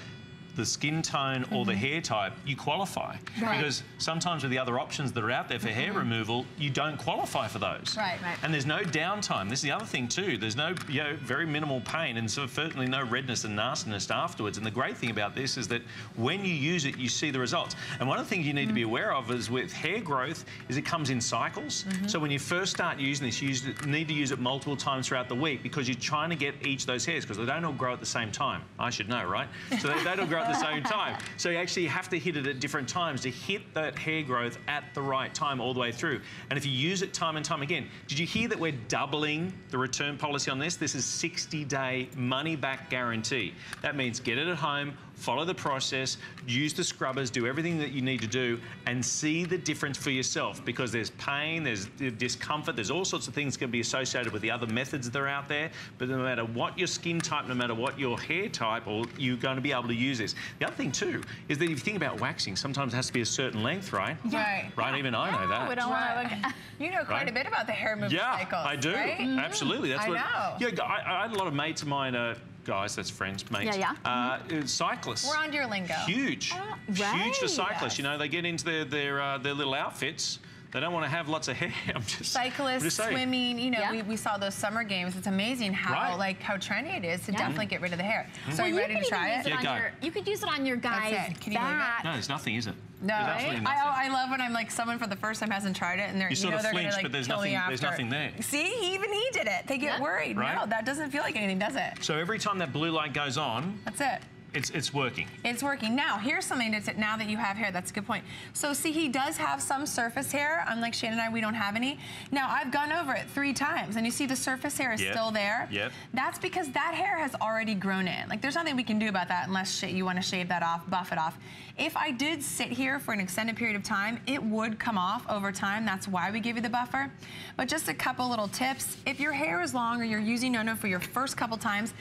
the skin tone or the mm-hmm. hair type, you qualify. Right. Because sometimes with the other options that are out there for hair mm-hmm. removal, you don't qualify for those. Right. Right. And there's no downtime. This is the other thing too. There's no, you know, very minimal pain and so certainly no redness and nastiness afterwards. And the great thing about this is that when you use it, you see the results. And one of the things you need to be mm-hmm. aware of is with hair growth is it comes in cycles. So when you first start using this, you need to use it multiple times throughout the week because you're trying to get each of those hairs because they don't all grow at the same time. I should know, right? So they, they don't grow at the same time. So you actually have to hit it at different times to hit that hair growth at the right time all the way through. And if you use it time and time again, did you hear that we're doubling the return policy on this? This is 60 day money back guarantee. That means get it at home, follow the process, use the scrubbers, do everything that you need to do, and see the difference for yourself because there's pain, there's discomfort, there's all sorts of things can be associated with the other methods that are out there. But no matter what your skin type, no matter what your hair type, or you're going to be able to use this. The other thing too is that if you think about waxing, sometimes it has to be a certain length, right? Right. Right, even I know that. We don't want Right. You know quite Right. a bit about the hair removal Yeah, cycles. I do. Right? Absolutely. That's I what. know. Yeah, I, I had a lot of mates of mine. Uh, guys, that's friends, mates. Yeah, yeah. Uh, cyclists. We're on your lingo. Huge, huge for cyclists. You know, they get into their their uh, their little outfits. They don't want to have lots of hair. I'm just I'm Cyclists, just swimming, you know, Yeah. we, we saw those summer games. It's amazing how Right. like how trendy it is to Yeah. definitely get rid of the hair. So Well, are you ready could to try even it? Yeah, on go. your, you could use it on your guy's it. Can you believe it? back. No, there's nothing, is it? No, right? Eh? I. Oh, I love when I'm like someone for the first time hasn't tried it and they're You sort know of they're flinch, gonna like but there's nothing- there's nothing there. See, even he did it. They get Yeah. worried. Right. No, that doesn't feel like anything, does it? So every time that blue light goes on, That's it. It's it's working. It's working. Now, here's something that's now that you have hair, that's a good point. So see, he does have some surface hair. Unlike Shannon and I, we don't have any. Now, I've gone over it three times, and you see the surface hair is Yep. still there. Yep. That's because that hair has already grown in. Like, there's nothing we can do about that unless you want to shave that off, buff it off. If I did sit here for an extended period of time, it would come off over time. That's why we give you the buffer. But just a couple little tips. If your hair is long or you're using no-no for your first couple times,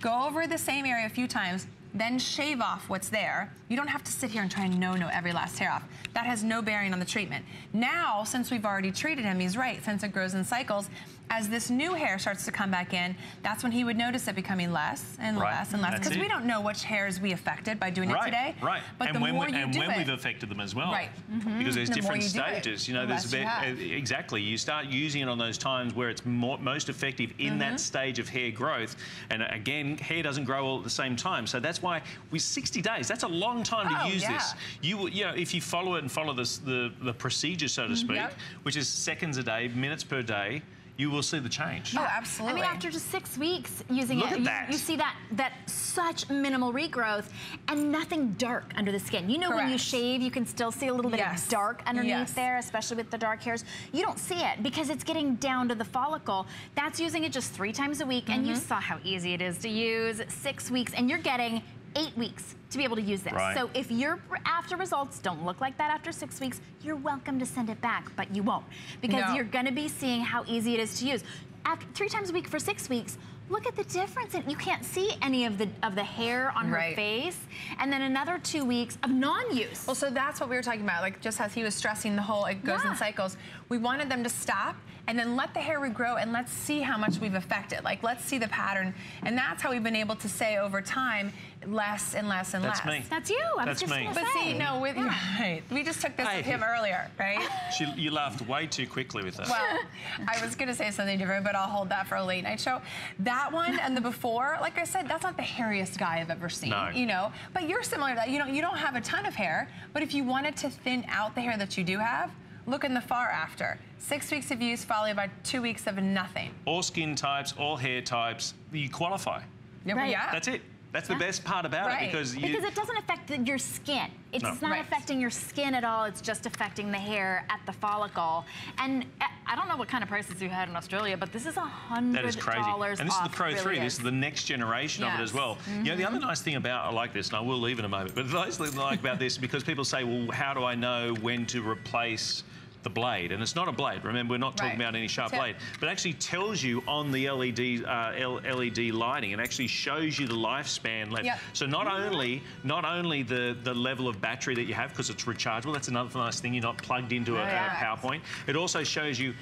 go over the same area a few times, then shave off what's there. You don't have to sit here and try and no-no every last hair off. That has no bearing on the treatment. Now, since we've already treated him, he's right, since it grows in cycles, as this new hair starts to come back in, that's when he would notice it becoming less and Right. less and less. Because we don't know which hairs we affected by doing right, it today. Right. But and the when more we, you and do when it, we've affected them as well. Right. Because there's The different you do it, stages. you know, the there's a bit, uh, exactly. You start using it on those times where it's more, most effective in Mm-hmm. that stage of hair growth. And uh, again, hair doesn't grow all at the same time. So that's why with 60 days, that's a long time to Oh, use yeah. this. You will- you know, if you follow it and follow this, the the procedure, so to Mm-hmm. speak, Yep. which is seconds a day, minutes per day, you will see the change. Oh, I absolutely. mean, after just six weeks using Look it, at you, that. you see that that such minimal regrowth and nothing dark under the skin. You know, when you shave, you can still see a little bit Yes. of dark underneath Yes. there, especially with the dark hairs. You don't see it because it's getting down to the follicle. That's using it just three times a week, and you Mm-hmm. saw how easy it is to use. Six weeks, and you're getting eight weeks to be able to use this. Right. So if your after results don't look like that after six weeks, you're welcome to send it back, but you won't because No. you're going to be seeing how easy it is to use. After three times a week for six weeks, look at the difference. And you can't see any of the of the hair on her Right. face. And then another two weeks of non-use. Well, so that's what we were talking about. Like just as he was stressing the whole, it goes Yeah. in cycles. We wanted them to stop and then let the hair regrow and let's see how much we've affected. Like let's see the pattern, and that's how we've been able to say over time, less and less and That's less. me. That's you. I That's just me. gonna But say. see, no, with right. We just took this Hey. with him earlier, right? She, you laughed way too quickly with that. Well, I was gonna say something different, but I'll hold that for a late night show. That one and the before, like I said, that's not the hairiest guy I've ever seen. No. You know, but you're similar to that. You know, you don't have a ton of hair, but if you wanted to thin out the hair that you do have, look in the far after. Six weeks of use followed by two weeks of nothing. all skin types, all hair types, you qualify. Yeah, Right. yeah. That's it. That's the Yeah. best part about Right. it because you. because it doesn't affect the, your skin. It's No. not Right. affecting your skin at all. It's just affecting the hair at the follicle. And uh, I don't know what kind of prices you had in Australia, but this is a hundred That is crazy. dollars And this is the. Pro It 3. really This is the next generation of it as Yes. well. You know, the other nice thing about, I like this, and I will leave in a moment, but the nice thing I like about this because people say, well, how do I know when to replace the blade? And it's not a blade. Remember, we're not talking Right. about any sharp blade. But actually tells you on the LED, uh, LED lighting, it actually shows you the lifespan left. Yep. So not only not only the, the level of battery that you have, because it's rechargeable, that's another nice thing, you're not plugged into a, a Right. PowerPoint. It also shows you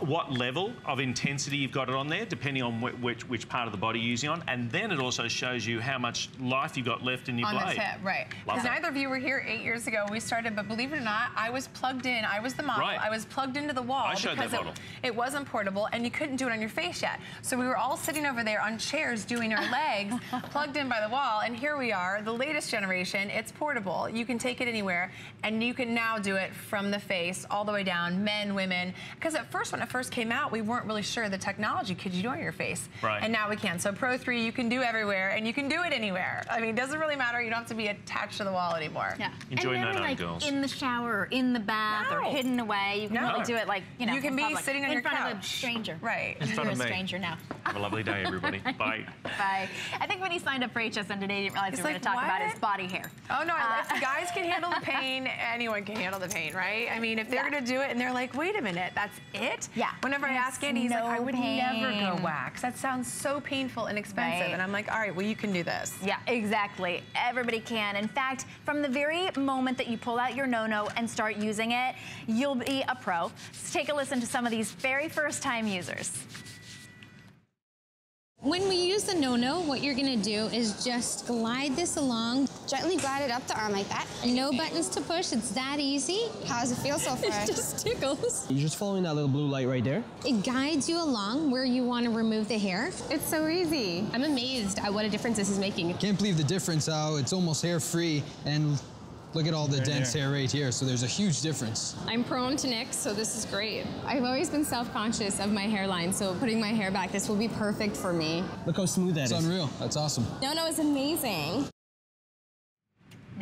what level of intensity you've got it on there, depending on wh- which, which part of the body you're using on, and then it also shows you how much life you've got left in your on blade. tip, right? Because neither of you were here eight years ago. We started, but believe it or not, I was plugged in. I was the model. Right. I was plugged into the wall I showed because that it, it wasn't portable, and you couldn't do it on your face yet. So we were all sitting over there on chairs doing our legs, plugged in by the wall, and here we are, the latest generation. It's portable. You can take it anywhere, and you can now do it from the face all the way down, men, women. Because at first, when it first came out, we weren't really sure the technology could you do on your face. Right. And now we can. So Pro 3, you can do everywhere, and you can do it anywhere. I mean, it doesn't really matter. You don't have to be attached to the wall anymore. Yeah. Enjoy and never no-no, like girls. in the shower or in the bath or hidden away. You can No. really do it like, you know, You can be public. sitting on in your front of a couch. stranger. Right. In front You're of a me. stranger now. Have a lovely day, everybody. Bye. Bye. I think when he signed up for HSN today, he didn't realize He's we were going to talk about his body hair. Oh no! Uh, if guys can handle the pain, anyone can handle the pain, right? I mean, if they're Yeah. gonna do it and they're like, "Wait a minute, that's it?" Yeah. Whenever I ask Andy, he's like, "I no would never go wax. That sounds so painful and expensive." Right. And I'm like, "All right, well, you can do this." Yeah, exactly. Everybody can. In fact, from the very moment that you pull out your no-no and start using it, you'll be a pro. Let's take a listen to some of these very first time users. When we use the no-no, what you're gonna do is just glide this along. Gently glide it up the arm like that. No buttons to push, it's that easy. How does it feel so far? It just tickles. You're just following that little blue light right there. It guides you along where you wanna remove the hair. It's so easy. I'm amazed at what a difference this is making. Can't believe the difference how it's almost hair free and look at all the dense hair right here. So there's a huge difference. I'm prone to nicks, so this is great. I've always been self-conscious of my hairline, so putting my hair back, this will be perfect for me. Look how smooth that is. It's unreal. That's awesome. No, no, it's amazing.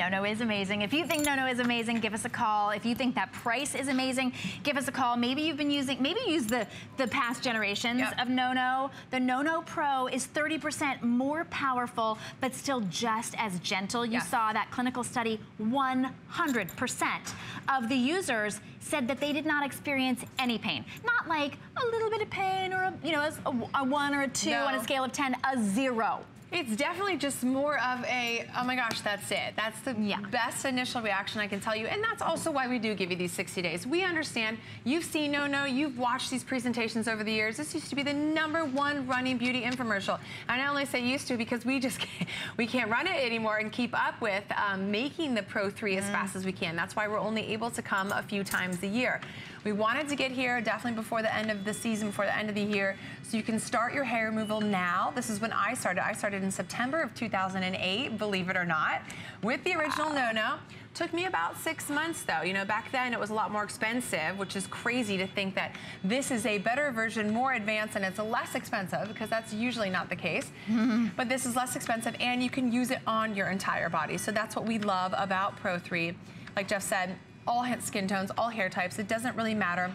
No-No is amazing. If you think No-No is amazing, give us a call. If you think that price is amazing, give us a call. Maybe you've been using, maybe use the, the past generations of No-No. The No-No Pro is 30% more powerful, but still just as gentle. You saw that clinical study, 100% of the users said that they did not experience any pain. Not like a little bit of pain or, a, you know, a, a one or a two No. on a scale of 10, a zero. It's definitely just more of a, oh my gosh, that's it. That's the best initial reaction I can tell you. And that's also why we do give you these 60 days. We understand you've seen No No, you've watched these presentations over the years. This used to be the number one running beauty infomercial. And I only say used to because we just can't, we can't run it anymore and keep up with um, making the Pro 3 as fast as we can. That's why we're only able to come a few times a year. We wanted to get here definitely before the end of the season, before the end of the year, so you can start your hair removal now. This is when I started. I started in September of 2008, believe it or not, with the original No-No. Took me about six months though. You know, back then it was a lot more expensive, which is crazy to think that this is a better version, more advanced, and it's less expensive because that's usually not the case. But this is less expensive and you can use it on your entire body. So that's what we love about Pro 3. Like Geoff said, all skin tones, all hair types, it doesn't really matter.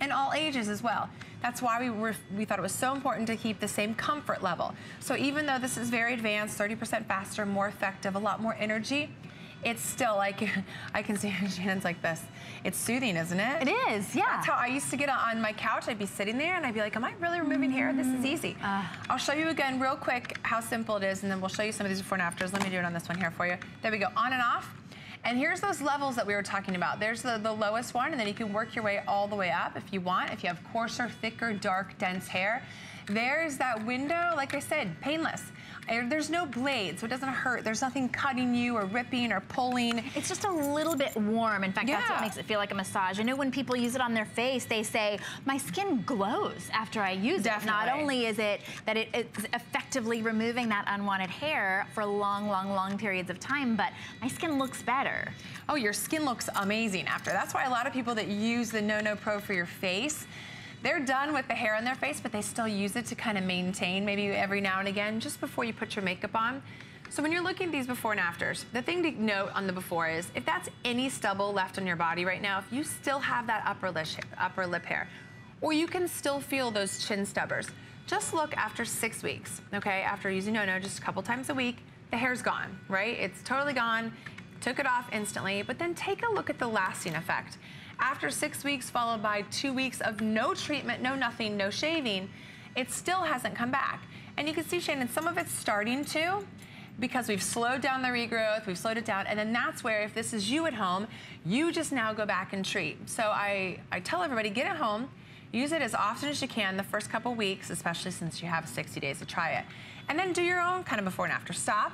And all ages as well. That's why we were we thought it was so important to keep the same comfort level. So even though this is very advanced, 30% faster, more effective, a lot more energy, it's still like I can see Shannon's like this. It's soothing, isn't it? It is, yeah. That's how I used to get on my couch. I'd be sitting there and I'd be like, "Am I really removing hair? This is mm-hmm. easy." Uh. I'll show you again real quick how simple it is, and then we'll show you some of these before and afters. Let me do it on this one here for you. There we go, on and off. And here's those levels that we were talking about. There's the, the lowest one, and then you can work your way all the way up if you want, if you have coarser, thicker, dark, dense hair. There's that window, like I said, painless. There's no blade, so it doesn't hurt. There's nothing cutting you or ripping or pulling. It's just a little bit warm. In fact, that's what makes it feel like a massage. I know when people use it on their face, they say, my skin glows after I use it. Not only is it that it, it's effectively removing that unwanted hair for long, long, long periods of time, but my skin looks better. Oh, your skin looks amazing after. That's why a lot of people that use the No No Pro for your face, they're done with the hair on their face, but they still use it to kind of maintain maybe every now and again just before you put your makeup on. So when you're looking at these before and afters, the thing to note on the before is if that's any stubble left on your body right now, if you still have that upper lip, upper lip hair, or you can still feel those chin stubbers, just look after six weeks, okay? After using No No just a couple times a week, the hair's gone, right? It's totally gone. Took it off instantly, but then take a look at the lasting effect. After six weeks, followed by two weeks of no treatment, no nothing, no shaving, it still hasn't come back. And you can see, Shannon, some of it's starting to because we've slowed down the regrowth, we've slowed it down, and then that's where, if this is you at home, you just now go back and treat. So I, I tell everybody, get it home, Use it as often as you can the first couple weeks, especially since you have 60 days to try it. And then do your own kind of before and after. Stop,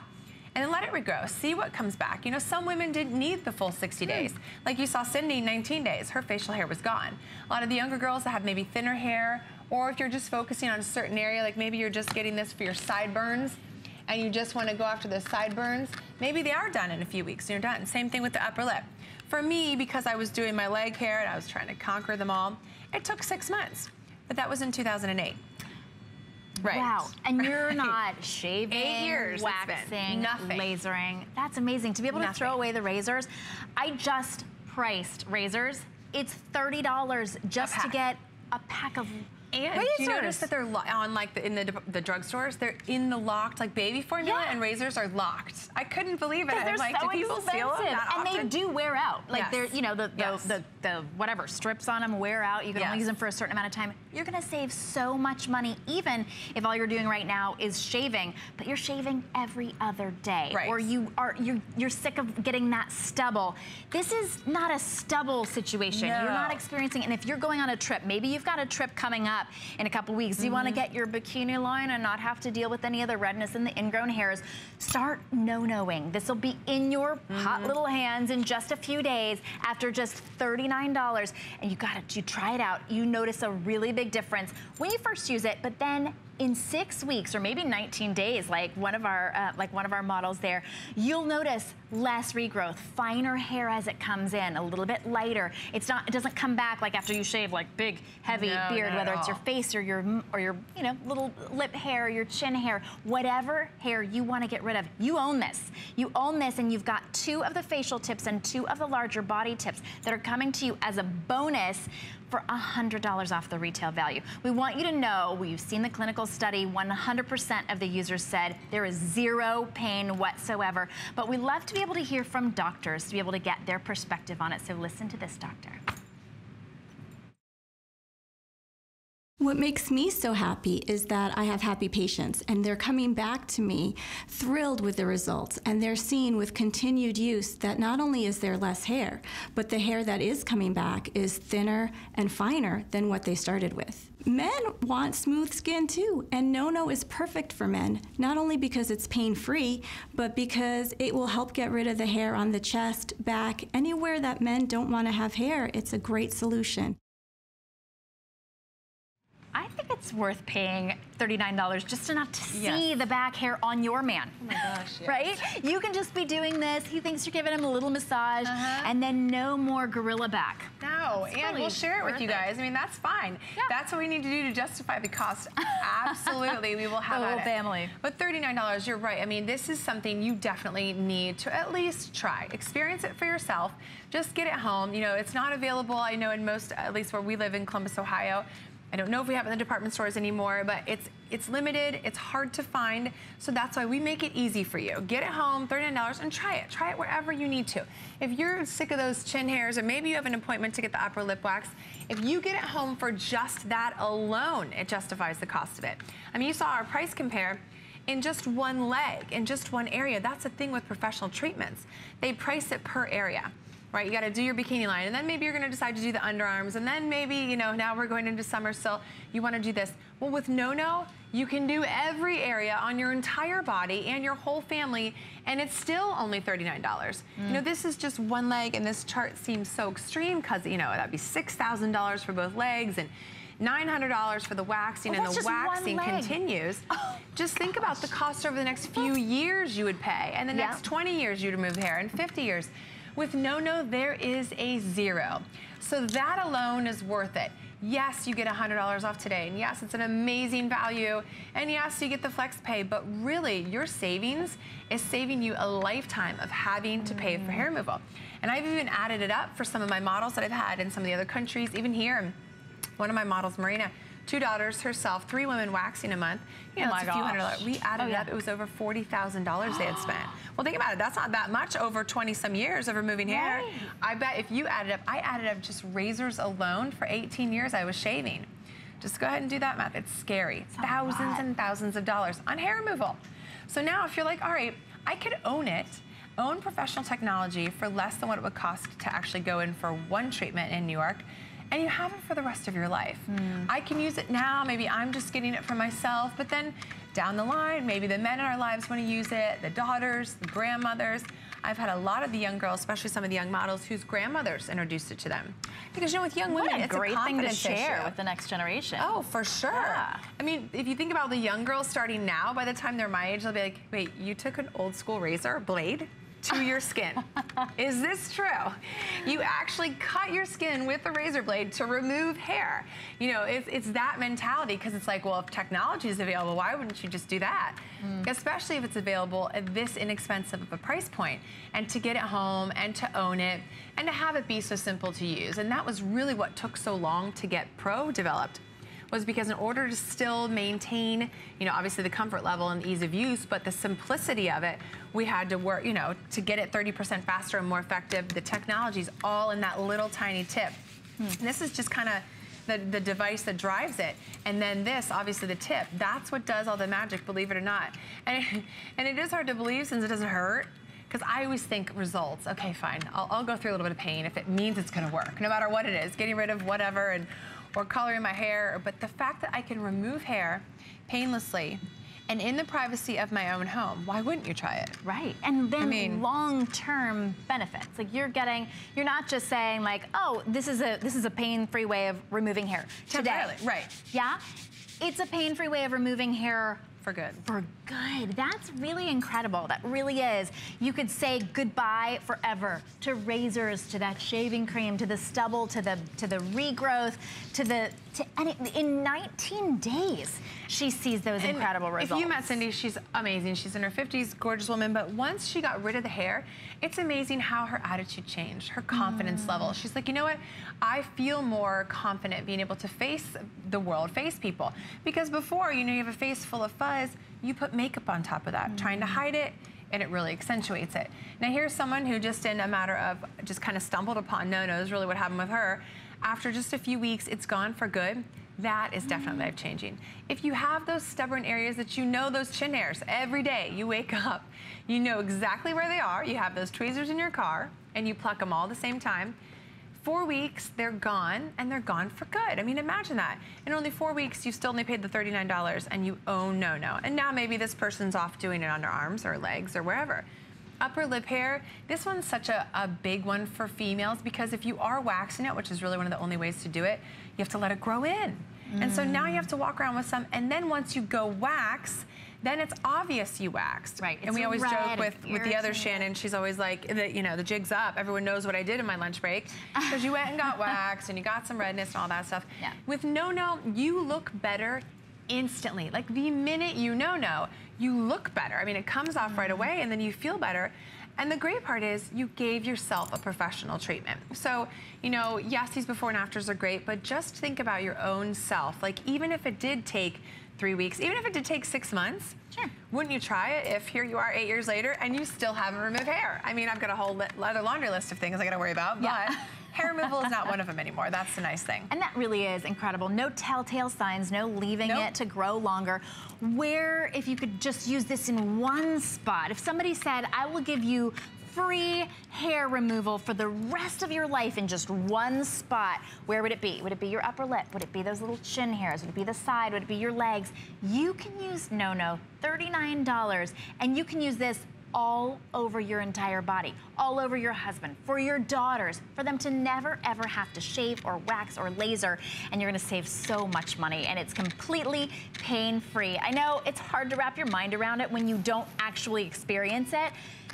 and then let it regrow. See what comes back. You know, some women didn't need the full 60 hmm. days. Like you saw Cindy, 19 days, her facial hair was gone. A lot of the younger girls that have maybe thinner hair, or if you're just focusing on a certain area, like maybe you're just getting this for your sideburns, and you just want to go after the sideburns, maybe they are done in a few weeks and you're done. Same thing with the upper lip. For me, because I was doing my leg hair and I was trying to conquer them all, it took six months. But that was in 2008. Right. Wow. And you're not shaving, Eight years waxing, Nothing. lasering. That's amazing. To be able to throw away the razors, I just priced razors. It's $30 just to get a pack of And razors. do you notice that they're on like the, in the the drugstores? They're in the locked like baby formula, Yeah. and razors are locked. I couldn't believe it. They're like, so do people steal them and often? they do wear out. Like Yes. they're, you know, the the, Yes. the the whatever strips on them wear out. You can only Yes. use them for a certain amount of time. You're going to save so much money, even if all you're doing right now is shaving, but you're shaving every other day, Right. or you are you're you're sick of getting that stubble. This is not a stubble situation. You're not No. experiencing. And if you're going on a trip, maybe you've got a trip coming up in a couple weeks. You want to Mhm. get your bikini line and not have to deal with any of the redness and the ingrown hairs. Start no-knowing. This will be in your hot little hands in just a few days after just $39. And you got to you try it out. You notice a really big difference when you first use it, but then in six weeks or maybe 19 days, like one of our uh, like one of our models there, you'll notice less regrowth, finer hair as it comes in, a little bit lighter. It's not, it doesn't come back like after you shave like big, heavy No, beard, whether it's your face or your or your you know little lip hair, your chin hair, whatever hair you want to get rid of, you own this. You own this, and you've got two of the facial tips and two of the larger body tips that are coming to you as a bonus for $100 off the retail value. We want you to know, we've seen the clinical study, 100% of the users said there is zero pain whatsoever. But we love to be able to hear from doctors to be able to get their perspective on it. So listen to this doctor. What makes me so happy is that I have happy patients and they're coming back to me thrilled with the results and they're seeing with continued use that not only is there less hair, but the hair that is coming back is thinner and finer than what they started with. Men want smooth skin too, and No No is perfect for men, not only because it's pain free, but because it will help get rid of the hair on the chest, back, anywhere that men don't want to have hair. It's a great solution. I think it's worth paying $39 just enough to see Yes. the back hair on your man. Oh my gosh, yes. Right? You can just be doing this. He thinks you're giving him a little massage, uh-huh. and then no more gorilla back. No, It's and we'll share it with you it. guys. I mean, that's fine. Yeah. That's what we need to do to justify the cost. Absolutely, we will have The whole family. But $39, you're right. I mean, this is something you definitely need to at least try. Experience it for yourself. Just get it home. You know, it's not available, I know, in most, at least where we live in Columbus, Ohio. I don't know if we have it in the department stores anymore, but it's it's limited, it's hard to find, so that's why we make it easy for you. Get it home, $39, and try it. Try it wherever you need to. If you're sick of those chin hairs, or maybe you have an appointment to get the upper lip wax, if you get it home for just that alone, it justifies the cost of it. I mean, you saw our price compare in just one leg, in just one area. That's the thing with professional treatments. They price it per area right? You got to do your bikini line, and then maybe you're going to decide to do the underarms, and then maybe, you know, now we're going into summer still, you want to do this. Well, with No No, you can do every area on your entire body and your whole family, and it's still only $39. You know, this is just one leg, and this chart seems so extreme because, you know, that'd be $6,000 for both legs and $900 for the waxing, Oh, and the waxing continues. Just think about the cost over the next few years you would pay, and the Yeah. next 20 years you'd remove hair, and 50 years. With No No, there is a zero. So that alone is worth it. Yes, you get $100 off today, and yes, it's an amazing value, and yes, you get the flex pay, but really, your savings is saving you a lifetime of having to pay for hair removal. And I've even added it up for some of my models that I've had in some of the other countries, even here. One of my models, Marina, two daughters herself, three women waxing a month. You Oh my it's a few hundred dollars. We added Oh, yeah. up. It was over $40,000 they had spent. Well, think about it. That's not that much over 20 some years of removing hair. Right. I bet if you added up, I added up just razors alone for 18 years I was shaving. Just go ahead and do that math. It's scary. It's thousands and thousands of dollars on hair removal. So now if you're like, all right, I could own it, own professional technology for less than what it would cost to actually go in for one treatment in New York, and you have it for the rest of your life. Hmm. I can use it now, maybe I'm just getting it for myself, but then down the line, maybe the men in our lives want to use it, the daughters, the grandmothers. I've had a lot of the young girls, especially some of the young models, whose grandmothers introduced it to them. Because you know, with young women, a it's great a thing to share issue. with the next generation. Oh, for sure. Yeah. I mean, if you think about the young girls starting now, by the time they're my age, they'll be like, wait, you took an old school razor blade to your skin. Is this true? You actually cut your skin with a razor blade to remove hair. You know, it's, it's that mentality because it's like, well, if technology is available, why wouldn't you just do that? Mm. Especially if it's available at this inexpensive of a price point. And to get it home and to own it and to have it be so simple to use. And that was really what took so long to get Pro developed was because in order to still maintain, you know, obviously the comfort level and ease of use, but the simplicity of it, we had to work, you know, to get it 30% faster and more effective. The technology's all in that little tiny tip. Hmm. And this is just kind of the, the device that drives it. And then this, obviously the tip, that's what does all the magic, believe it or not. And, and it is hard to believe since it doesn't hurt. Because I always think results, okay, fine, I'll, I'll go through a little bit of pain if it means it's gonna work, no matter what it is, getting rid of whatever and or coloring my hair. But the fact that I can remove hair painlessly and in the privacy of my own home, why wouldn't you try it? Right. And then I mean- long-term benefits. Like you're getting, you're not just saying like, oh, this is a this is a pain-free way of removing hair today. Right. Yeah. It's a pain-free way of removing hair for good. For good. That's really incredible. That really is. You could say goodbye forever to razors, to that shaving cream, to the stubble, to the to the regrowth, to the to any in 19 days. She sees those And incredible results. If you met Cindy, she's amazing. She's in her 50s, gorgeous woman. But once she got rid of the hair, it's amazing how her attitude changed, her confidence Mm. level. She's like, you know what? I feel more confident being able to face the world, face people. Because before, you know, you have a face full of fuzz, you put makeup on top of that, trying to hide it. And it really accentuates it. Now here's someone who just in a matter of just kind of stumbled upon no-no is really what happened with her. After just a few weeks, it's gone for good. That is definitely life changing. If you have those stubborn areas that you know those chin hairs every day, you wake up, you know exactly where they are, you have those tweezers in your car, and you pluck them all the same time. Four weeks, they're gone, and they're gone for good. I mean, imagine that. In only four weeks, you still only paid the $39, and you own no no. And now maybe this person's off doing it on their arms or legs or wherever upper lip hair, this one's such a, a big one for females because if you are waxing it, which is really one of the only ways to do it, you have to let it grow in. And so now you have to walk around with some, and then once you go wax, then it's obvious you waxed. Right. And it's we always joke with, with the other. Shannon, she's always like, the, you know, the jig's up. Everyone knows what I did in my lunch break. Because you went and got waxed and you got some redness and all that stuff. Yeah. With No No, you look better instantly. Like the minute you know no, you look better. I mean, it comes off right away and then you feel better. And the great part is you gave yourself a professional treatment. So, you know, yes, these before and afters are great, but just think about your own self. Like even if it did take three weeks, even if it did take six months, sure. wouldn't you try it if here you are eight years later and you still haven't removed hair? I mean, I've got a whole other laundry list of things I gotta worry about, Yeah. but hair removal is not one of them anymore. That's the nice thing. And that really is incredible. No telltale signs, no leaving Nope. it to grow longer. Where, if you could just use this in one spot, if somebody said, I will give you free hair removal for the rest of your life in just one spot, where would it be? Would it be your upper lip? Would it be those little chin hairs? Would it be the side? Would it be your legs? You can use No No, $39, and you can use this all over your entire body, all over your husband, for your daughters, for them to never ever have to shave or wax or laser. And you're gonna save so much money and it's completely pain free. I know it's hard to wrap your mind around it when you don't actually experience it.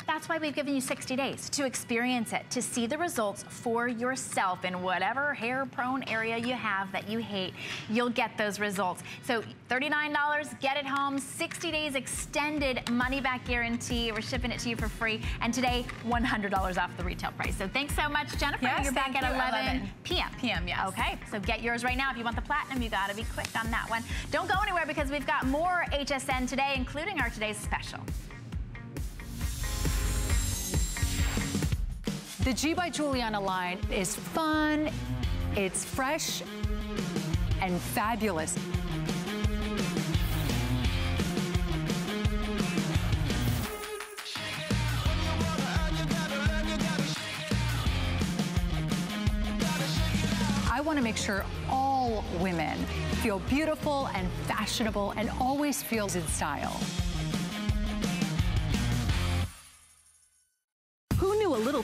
That's why we've given you 60 days to experience it, to see the results for yourself in whatever hair prone area you have that you hate. You'll get those results. So $39, get it home, 60 days extended money back guarantee. We're shipping it to you for free. And today, $100 off the retail price. So thanks so much, Jennifer. Yes, You're back at you. 11, 11 p.m. PM, yes. Okay, so get yours right now. If you want the platinum, you gotta be quick on that one. Don't go anywhere because we've got more HSN today, including our today's special. The G by Giuliana line is fun, it's fresh, and fabulous. I want to make sure all women feel beautiful and fashionable and always feels in style.